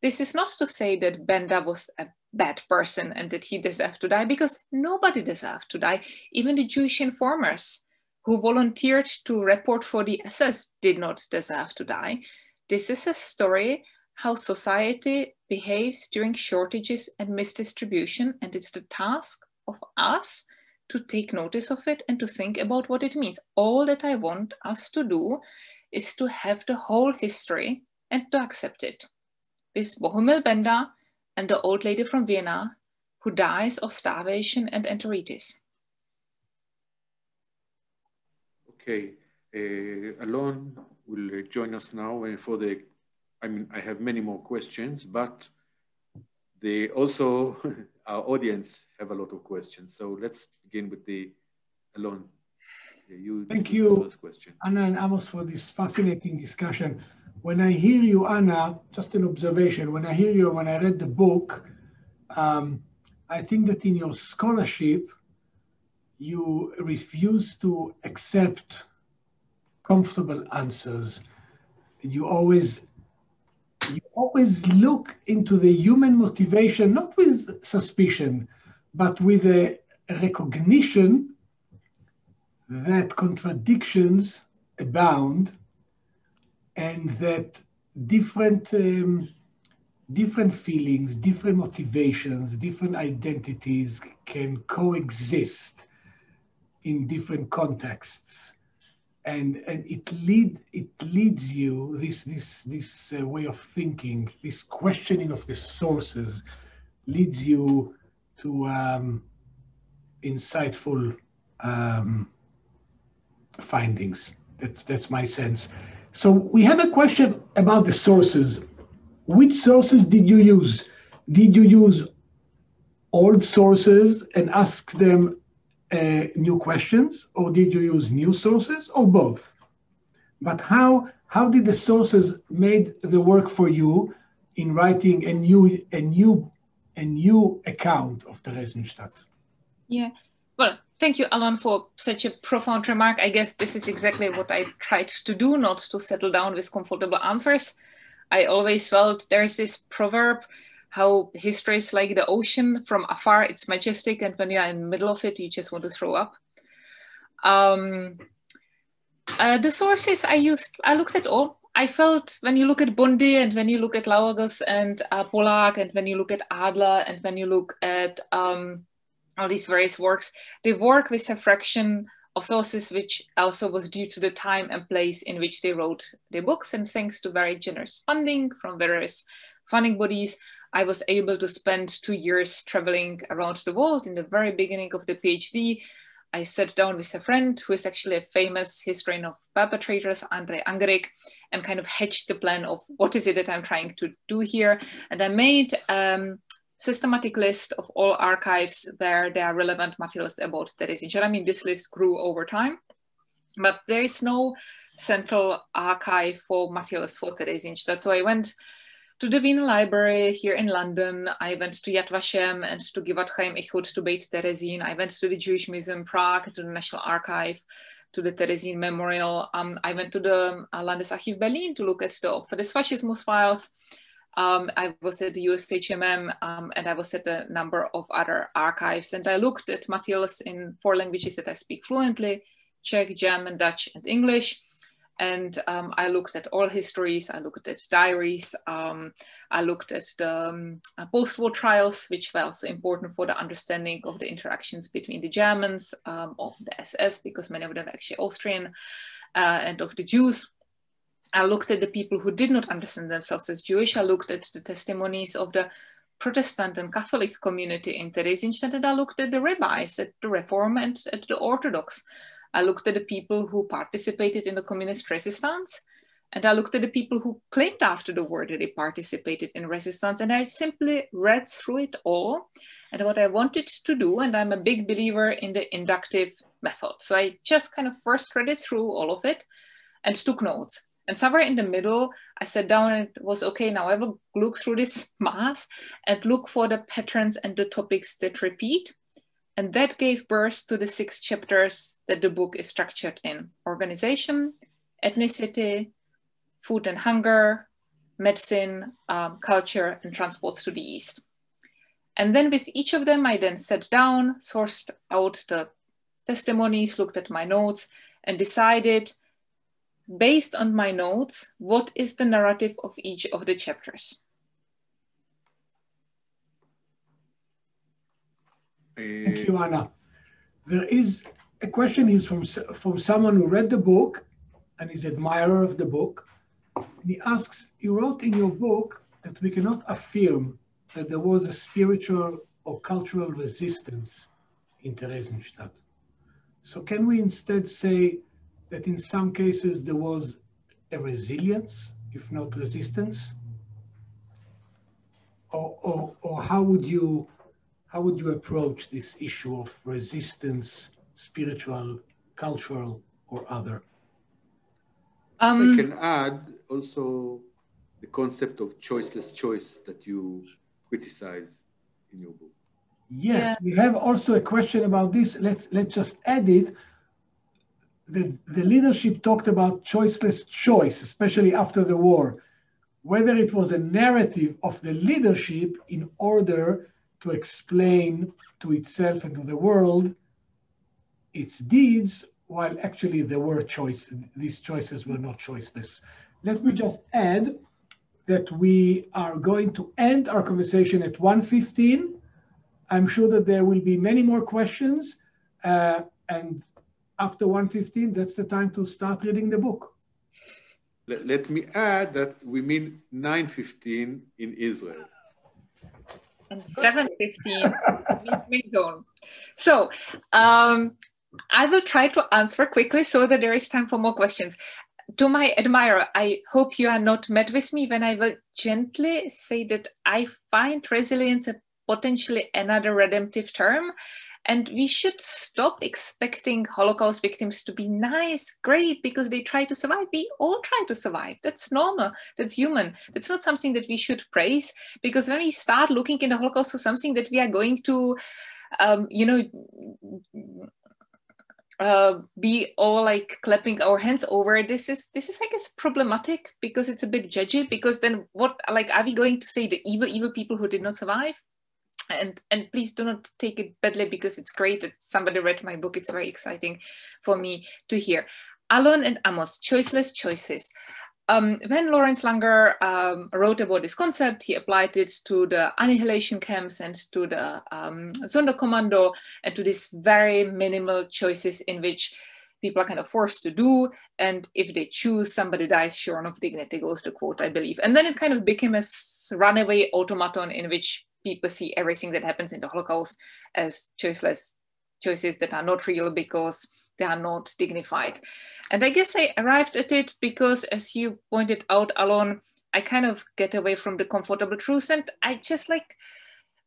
This is not to say that Benda was a bad person and that he deserved to die, because nobody deserved to die. Even the Jewish informers who volunteered to report for the SS did not deserve to die. This is a story how society behaves during shortages and misdistribution, and it's the task of us to take notice of it and to think about what it means. All that I want us to do is to have the whole history and to accept it. With Bohumil Benda and the old lady from Vienna who dies of starvation and enteritis. Okay, uh, Alon will join us now and for the, I mean, I have many more questions, but they also, <laughs> our audience have a lot of questions. So let's with the Alon. You Thank you, first question. Anna and Amos, for this fascinating discussion. When I hear you, Anna, just an observation, when I hear you, when I read the book, um, I think that in your scholarship, you refuse to accept comfortable answers. You always you always look into the human motivation, not with suspicion, but with a recognition that contradictions abound and that different um, different feelings, different motivations, different identities can coexist in different contexts. And, and it lead it leads you this this this uh, way of thinking, this questioning of the sources, leads you to um, insightful um, findings. That's that's my sense. So we have a question about the sources. Which sources did you use? Did you use old sources and ask them uh, new questions, or did you use new sources, or both? But how how did the sources made the work for you in writing a new a new a new account of Theresienstadt? Yeah. Well, thank you, Alan, for such a profound remark. I guess this is exactly what I tried to do, not to settle down with comfortable answers. I always felt there's this proverb how history is like the ocean from afar it's majestic and when you're in the middle of it you just want to throw up um, uh, the sources i used i looked at all i felt when you look at Bondy and when you look at Lagus and uh, Polak and when you look at adler and when you look at um, all these various works, they work with a fraction of sources which also was due to the time and place in which they wrote their books. And thanks to very generous funding from various funding bodies, I was able to spend two years traveling around the world in the very beginning of the PhD. I sat down with a friend who is actually a famous historian of perpetrators, Andrej Angrick, and kind of hatched the plan of what is it that I'm trying to do here. And I made um, systematic list of all archives where there are relevant materials about Theresienstadt. I mean, this list grew over time, but there is no central archive for materials for Theresienstadt. So I went to the Wiener Library here in London. I went to Yad Vashem and to Givat Chaim Ichud to Beit Terezin. I went to the Jewish Museum Prague, to the National Archive, to the Terezin Memorial. Um, I went to the uh, Landesarchiv Berlin to look at the Opfer files. Um, I was at the USHMM um, and I was at a number of other archives and I looked at materials in four languages that I speak fluently, Czech, German, Dutch, and English. And um, I looked at all histories, I looked at diaries, um, I looked at the um, uh, post-war trials, which were also important for the understanding of the interactions between the Germans, um, of the SS, because many of them were actually Austrian, uh, and of the Jews. I looked at the people who did not understand themselves as Jewish. I looked at the testimonies of the Protestant and Catholic community in Theresienstadt, and I looked at the rabbis, at the Reform and at the Orthodox. I looked at the people who participated in the communist resistance, and I looked at the people who claimed after the war that they participated in resistance, and I simply read through it all. And what I wanted to do, and I'm a big believer in the inductive method. So I just kind of first read it through all of it and took notes. And somewhere in the middle, I sat down and it was okay, now I will look through this <laughs> mass and look for the patterns and the topics that repeat. And that gave birth to the six chapters that the book is structured in organization, ethnicity, food and hunger, medicine, um, culture, and transports to the East. And then with each of them, I then sat down, sourced out the testimonies, looked at my notes, and decided based on my notes, what is the narrative of each of the chapters? Thank you, uh, Anna. There is a question is from, from someone who read the book and is admirer of the book. He asks, you wrote in your book that we cannot affirm that there was a spiritual or cultural resistance in Theresienstadt. So can we instead say that in some cases there was a resilience, if not resistance? Or, or, or how would you how would you approach this issue of resistance, spiritual, cultural, or other? Um, I can add also the concept of choiceless choice that you criticize in your book. Yes, yeah. we have also a question about this. Let's let's just add it the, the leadership talked about choiceless choice, especially after the war, whether it was a narrative of the leadership in order to explain to itself and to the world its deeds, while actually there were choices. These choices were not choiceless. Let me just add that we are going to end our conversation at 1.15. I'm sure that there will be many more questions. Uh, and after 1.15, that's the time to start reading the book. Let, let me add that we mean 9.15 in Israel. And 7.15 zone. So um, I will try to answer quickly so that there is time for more questions. To my admirer, I hope you are not mad with me when I will gently say that I find resilience a potentially another redemptive term and we should stop expecting Holocaust victims to be nice, great, because they try to survive. We all try to survive. That's normal. That's human. That's not something that we should praise because when we start looking in the Holocaust as something that we are going to, um, you know, uh, be all like clapping our hands over this is this is i guess problematic because it's a bit judgy because then what like are we going to say the evil evil people who did not survive and and please do not take it badly because it's great that somebody read my book it's very exciting for me to hear alon and amos choiceless choices um, when Lawrence Langer um, wrote about this concept, he applied it to the annihilation camps and to the um, Sonderkommando and to these very minimal choices in which people are kind of forced to do. And if they choose, somebody dies shorn of dignity, goes the quote, I believe. And then it kind of became a runaway automaton in which people see everything that happens in the Holocaust as choiceless choices that are not real because they are not dignified. And I guess I arrived at it because, as you pointed out, Alon, I kind of get away from the comfortable truth and I just like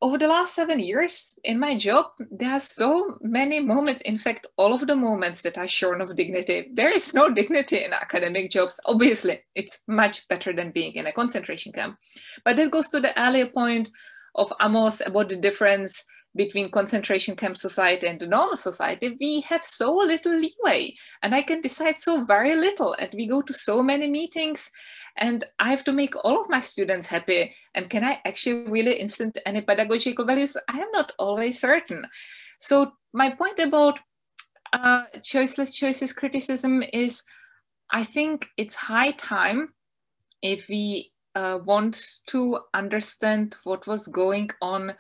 over the last seven years in my job, there are so many moments, in fact, all of the moments that are shorn of dignity. There is no dignity in academic jobs. Obviously, it's much better than being in a concentration camp. But that goes to the earlier point of Amos about the difference between concentration camp society and the normal society, we have so little leeway and I can decide so very little. And we go to so many meetings and I have to make all of my students happy. And can I actually really instant any pedagogical values? I am not always certain. So my point about uh, choiceless choices criticism is I think it's high time if we uh, want to understand what was going on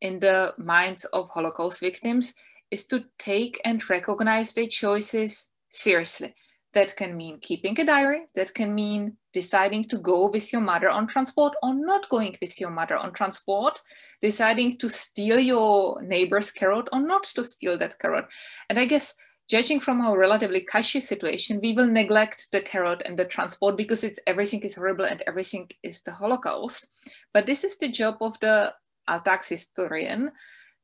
in the minds of Holocaust victims is to take and recognize their choices seriously. That can mean keeping a diary, that can mean deciding to go with your mother on transport or not going with your mother on transport, deciding to steal your neighbor's carrot or not to steal that carrot. And I guess judging from our relatively cushy situation, we will neglect the carrot and the transport because it's everything is horrible and everything is the Holocaust. But this is the job of the Alltags historian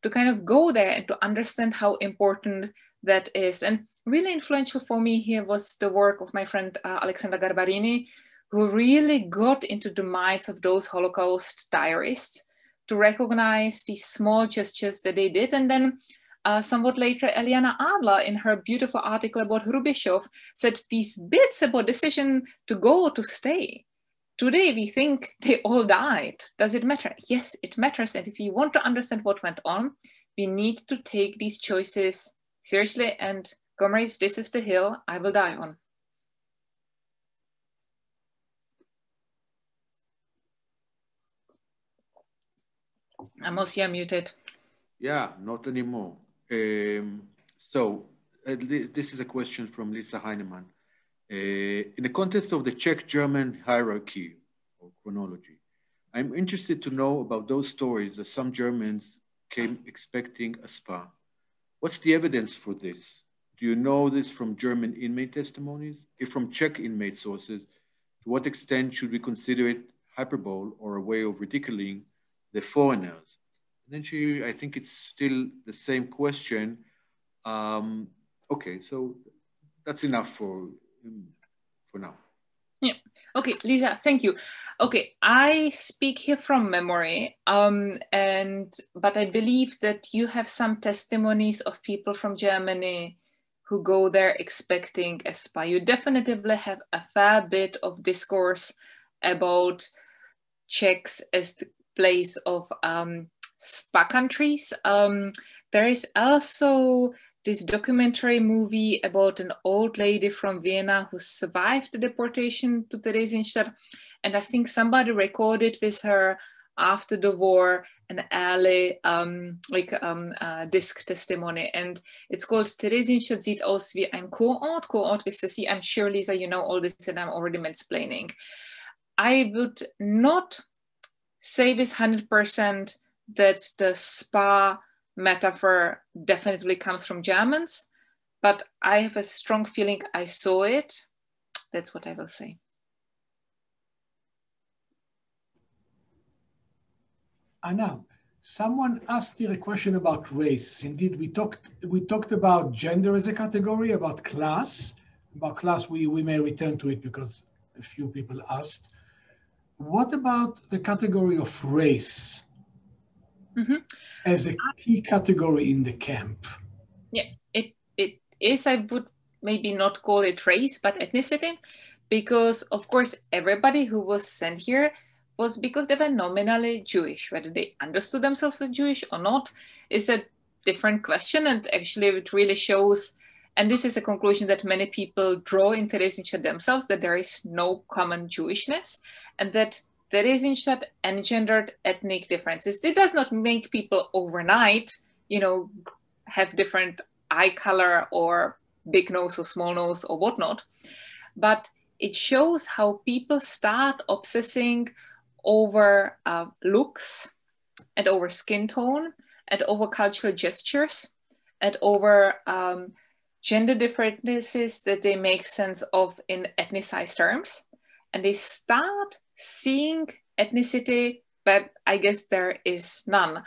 to kind of go there and to understand how important that is. And really influential for me here was the work of my friend uh, Alexandra Garbarini, who really got into the minds of those Holocaust diarists to recognize these small gestures that they did. And then uh, somewhat later, Eliyana Adler, in her beautiful article about Hrubieszów, said these bits about decision to go or to stay. Today, we think they all died. Does it matter? Yes, it matters. And if we want to understand what went on, we need to take these choices seriously. And comrades, this is the hill I will die on. Amos, you're muted. Yeah, not anymore. Um, so uh, this is a question from Lisa Heinemann. Uh, in the context of the Czech-German hierarchy or chronology, I'm interested to know about those stories that some Germans came expecting a spa. What's the evidence for this? Do you know this from German inmate testimonies? If from Czech inmate sources, to what extent should we consider it hyperbole or a way of ridiculing the foreigners. Then she, I think it's still the same question. Um, okay, so that's enough for for now. Yeah. Okay, Lisa, thank you. Okay, I speak here from memory, um, and but I believe that you have some testimonies of people from Germany who go there expecting a spy. You definitely have a fair bit of discourse about Czechs as the place of um, spa countries. Um, there is also this documentary movie about an old lady from Vienna who survived the deportation to Theresienstadt. And I think somebody recorded with her after the war an early um, like um, uh, disc testimony. And it's called Theresienstadt sieht aus wie ein Kurort. Kurort with the sea. I'm sure, Lisa, you know all this and I'm already mansplaining. I would not say this 100% that the spa metaphor definitely comes from Germans, but I have a strong feeling I saw it. That's what I will say. Anna, someone asked you a question about race. Indeed, we talked we talked about gender as a category, about class. About class, we, we may return to it because a few people asked. What about the category of race mm -hmm. as a key category in the camp? Yeah, it, it is, I would maybe not call it race, but ethnicity, because of course, everybody who was sent here was because they were nominally Jewish. Whether they understood themselves as Jewish or not is a different question. And actually, it really shows and this is a conclusion that many people draw in Theresienstadt themselves, that there is no common Jewishness and that Theresienstadt engendered ethnic differences. It does not make people overnight, you know, have different eye color or big nose or small nose or whatnot, but it shows how people start obsessing over uh, looks and over skin tone and over cultural gestures and over um, gender differences that they make sense of in ethnicized terms. And they start seeing ethnicity but I guess there is none.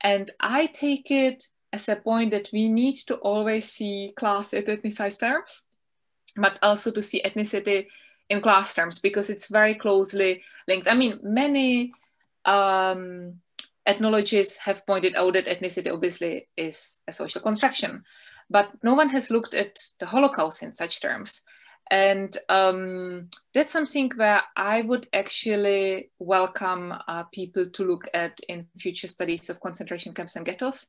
And I take it as a point that we need to always see class in ethnicized terms, but also to see ethnicity in class terms because it's very closely linked. I mean, many um, ethnologists have pointed out that ethnicity obviously is a social construction, but no one has looked at the Holocaust in such terms. And um, that's something where I would actually welcome uh, people to look at in future studies of concentration camps and ghettos,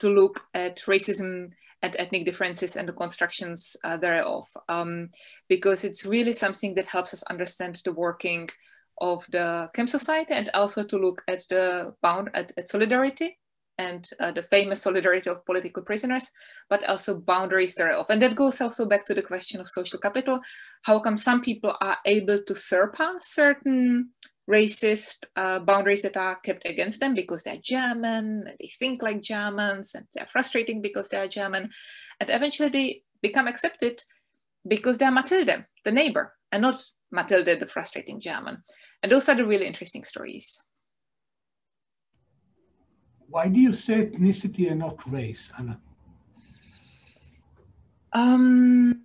to look at racism and ethnic differences and the constructions uh, thereof, um, because it's really something that helps us understand the working of the camp society and also to look at the bound at, at solidarity and uh, the famous solidarity of political prisoners, but also boundaries thereof. And that goes also back to the question of social capital. How come some people are able to surpass certain racist uh, boundaries that are kept against them because they're German, and they think like Germans, and they're frustrating because they're German. And eventually they become accepted because they're Matilda, the neighbor, and not Matilda, the frustrating German. And those are the really interesting stories. Why do you say ethnicity and not race, Anna? Um,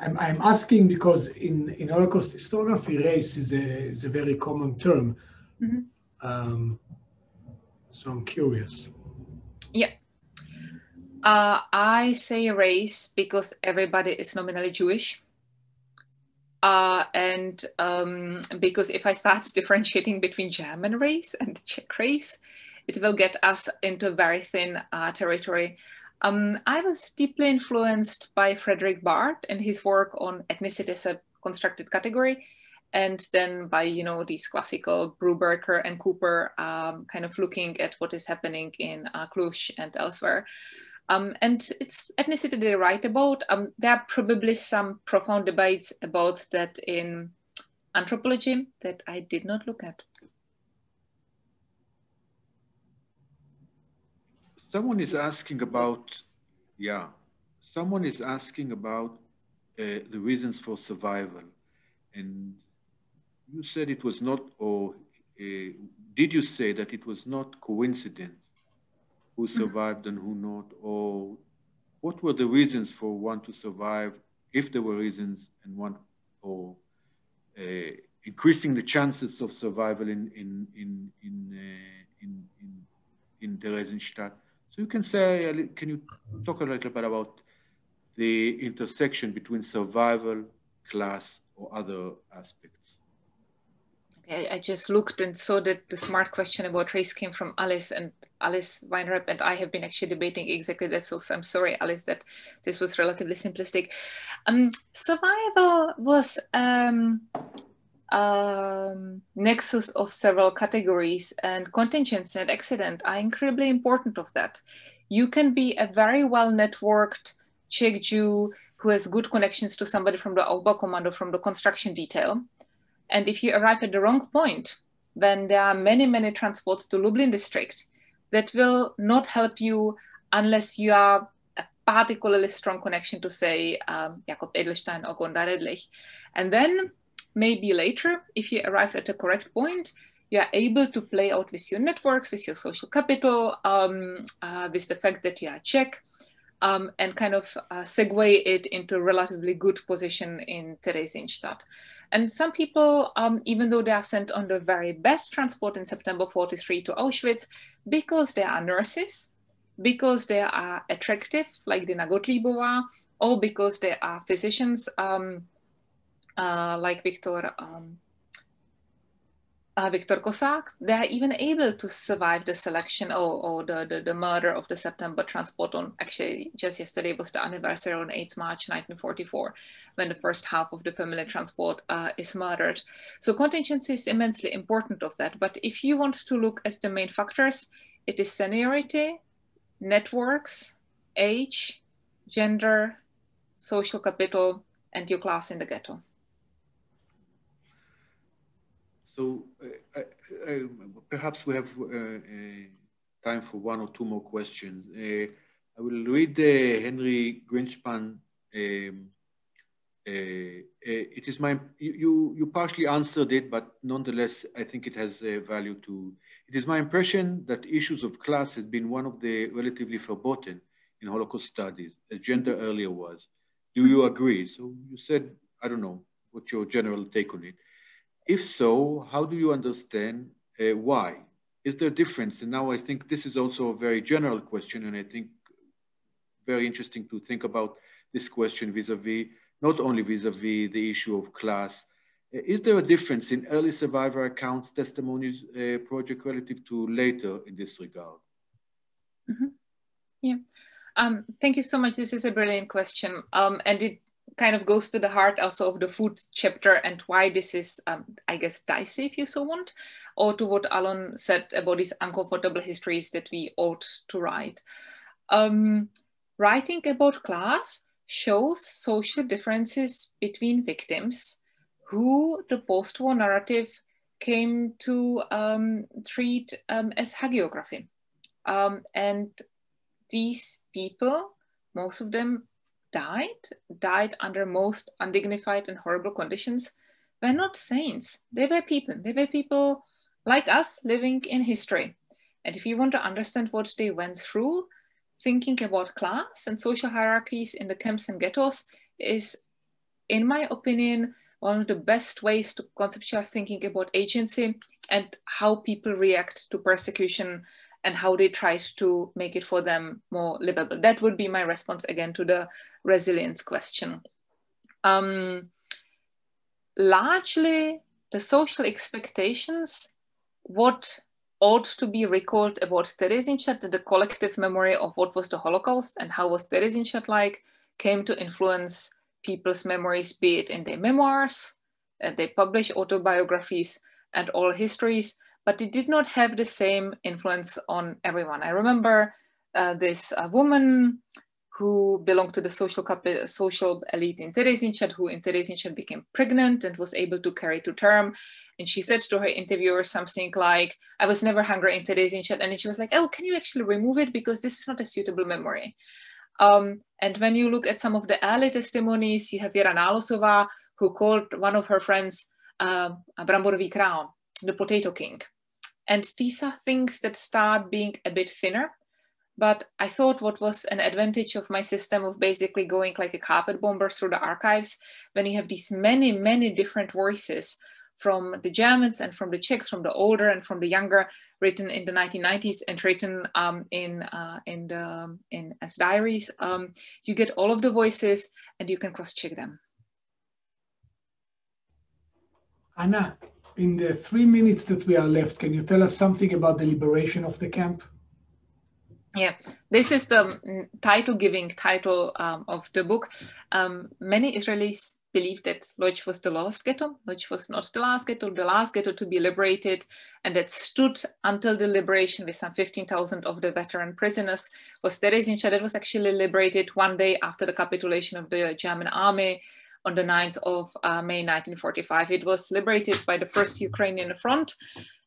I'm, I'm asking because in, in Holocaust historiography, race is a, is a very common term. Mm-hmm. Um, so I'm curious. Yeah. Uh, I say race because everybody is nominally Jewish. Uh, and um, because if I start <laughs> differentiating between German race and Czech race, it will get us into very thin uh, territory. Um, I was deeply influenced by Fredrik Barth and his work on ethnicity as a constructed category, and then by you know these classical Brubaker and Cooper um, kind of looking at what is happening in uh, Cluj and elsewhere. Um, and it's ethnicity they write about. Um, there are probably some profound debates about that in anthropology that I did not look at. Someone is asking about, yeah, someone is asking about uh, the reasons for survival. And you said it was not, or uh, did you say that it was not coincidence who mm-hmm. survived and who not? Or what were the reasons for one to survive, if there were reasons, and one, or uh, increasing the chances of survival in, in, in, in, uh, in, in, in Theresienstadt? So you can say, can you talk a little bit about the intersection between survival, class, or other aspects? I just looked and saw that the smart question about race came from Alice and Alice Weinreb and I have been actually debating exactly that. So I'm sorry, Alice, that this was relatively simplistic. Um, survival was um, um, nexus of several categories and contingency and accident are incredibly important of that. You can be a very well networked Czech Jew who has good connections to somebody from the Aufbaukommando from the construction detail. And if you arrive at the wrong point, then there are many, many transports to Lublin district that will not help you unless you are a particularly strong connection to say um, Jakob Edelstein or Gonda Redlich. And then maybe later, if you arrive at a correct point, you are able to play out with your networks, with your social capital, um, uh, with the fact that you are Czech, um, and kind of uh, segue it into a relatively good position in Theresienstadt. And some people, um, even though they are sent on the very best transport in September 43 to Auschwitz, because they are nurses, because they are attractive, like Dina Gottliebova, or because they are physicians, um, uh, like Victor um, uh, Victor they are even able to survive the selection or, or the, the, the, murder of the September transport on actually just yesterday was the anniversary on 8th March 1944 when the first half of the family transport uh, is murdered. So contingency is immensely important of that. But if you want to look at the main factors, it is seniority, networks, age, gender, social capital, and your class in the ghetto. So uh, uh, perhaps we have uh, time for one or two more questions. I will read Henry Greenspan um, uh, it is my, you, you partially answered it, but nonetheless, I think it has value to, it is my impression that issues of class has been one of the relatively forgotten in Holocaust studies, as gender earlier was. Do you agree? So you said, I don't know, what's your general take on it? If so, how do you understand uh, why? Is there a difference? And now I think this is also a very general question, and I think very interesting to think about this question vis-a-vis -vis not only vis-a-vis -vis the issue of class. Is there a difference in early survivor accounts testimonies uh, project relative to later in this regard? Mm -hmm. Yeah, um, thank you so much. This is a brilliant question. Um, and it kind of goes to the heart also of the food chapter and why this is, um, I guess, dicey, if you so want, or to what Alon said about these uncomfortable histories that we ought to write. Um, writing about class shows social differences between victims who the post-war narrative came to um, treat um, as hagiography. Um, and these people, most of them died, died under most undignified and horrible conditions, were not saints. They were people. They were people like us living in history. And if you want to understand what they went through, thinking about class and social hierarchies in the camps and ghettos is, in my opinion, one of the best ways to conceptualize thinking about agency and how people react to persecution and how they try to make it for them more livable. That would be my response again to the resilience question. Um, largely, the social expectations, what ought to be recalled about Theresienstadt, the collective memory of what was the Holocaust and how was Theresienstadt like, came to influence people's memories, be it in their memoirs, uh, they publish autobiographies and oral histories, but it did not have the same influence on everyone. I remember uh, this uh, woman who belonged to the social, social elite in Theresienstadt, who in Theresienstadt became pregnant and was able to carry to term. And she said to her interviewer something like, I was never hungry in Theresienstadt. And she was like, oh, can you actually remove it? Because this is not a suitable memory. Um, and when you look at some of the early testimonies, you have Vera Nálosová, who called one of her friends uh, Bramborový král, the potato king. And these are things that start being a bit thinner but I thought what was an advantage of my system of basically going like a carpet bomber through the archives, when you have these many, many different voices from the Germans and from the Czechs, from the older and from the younger, written in the 1990s and written um, in uh, in the in as diaries. Um, you get all of the voices and you can cross-check them. Anna, in the three minutes that we are left, can you tell us something about the liberation of the camp? Yeah, this is the mm, title giving title um, of the book. Um, many Israelis believe that Lodz was the last ghetto. Lodz was not the last ghetto, the last ghetto to be liberated, and that stood until the liberation with some 15,000 of the veteran prisoners was Theresienstadt that was actually liberated one day after the capitulation of the German army on the 9th of uh, May 1945. It was liberated by the First Ukrainian Front,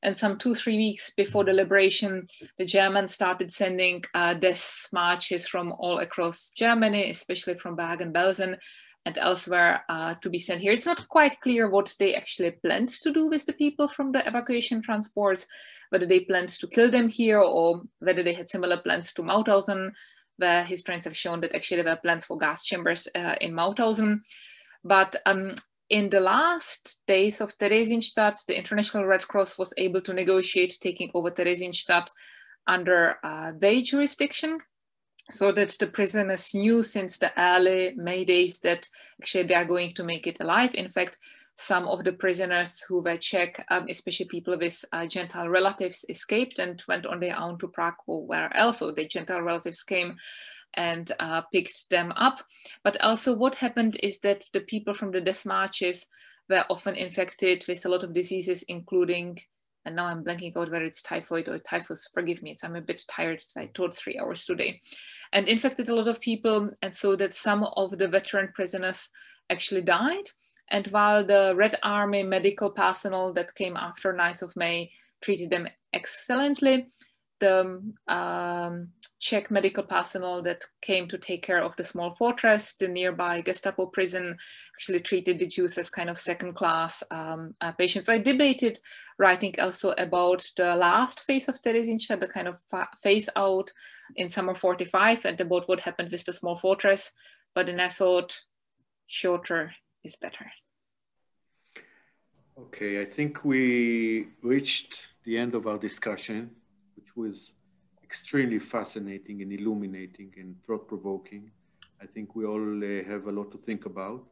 and some two, three weeks before the liberation, the Germans started sending uh, death marches from all across Germany, especially from Bergen-Belsen and elsewhere uh, to be sent here. It's not quite clear what they actually planned to do with the people from the evacuation transports, whether they planned to kill them here or whether they had similar plans to Mauthausen, where historians have shown that actually there were plans for gas chambers uh, in Mauthausen. But um, in the last days of Theresienstadt, the International Red Cross was able to negotiate taking over Theresienstadt under uh, their jurisdiction so that the prisoners knew since the early May days that actually they are going to make it alive. In fact, some of the prisoners who were Czech, um, especially people with uh, Gentile relatives, escaped and went on their own to Prague or where else. So the Gentile relatives came and uh, picked them up. But also what happened is that the people from the death marches were often infected with a lot of diseases, including, and now I'm blanking out whether it's typhoid or typhus, forgive me, I'm a bit tired, I taught three hours today, and infected a lot of people. And so that some of the veteran prisoners actually died. And while the Red Army medical personnel that came after 9th of May treated them excellently, the um, Czech medical personnel that came to take care of the small fortress, the nearby Gestapo prison, actually treated the Jews as kind of second class um, uh, patients. I debated writing also about the last phase of Terezince, the kind of phase out in summer 45 and about what happened with the small fortress. But then I thought shorter is better. Okay, I think we reached the end of our discussion, which was extremely fascinating and illuminating and thought-provoking. I think we all uh, have a lot to think about.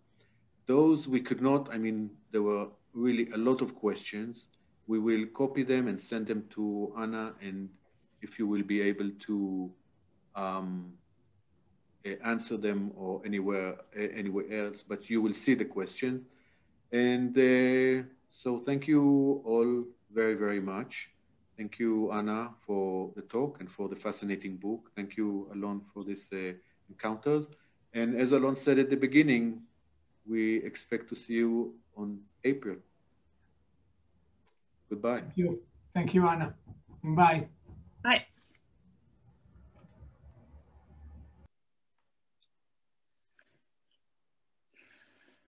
Those we could not, I mean, there were really a lot of questions. We will copy them and send them to Anna, and if you will be able to um, uh, answer them or anywhere uh, anywhere else, but you will see the question. And uh, so thank you all very, very much. Thank you, Anna, for the talk and for the fascinating book. Thank you, Alon, for this uh, encounters. And as Alon said at the beginning, we expect to see you on April. Goodbye. Thank you. Thank you, Anna. Bye. Bye.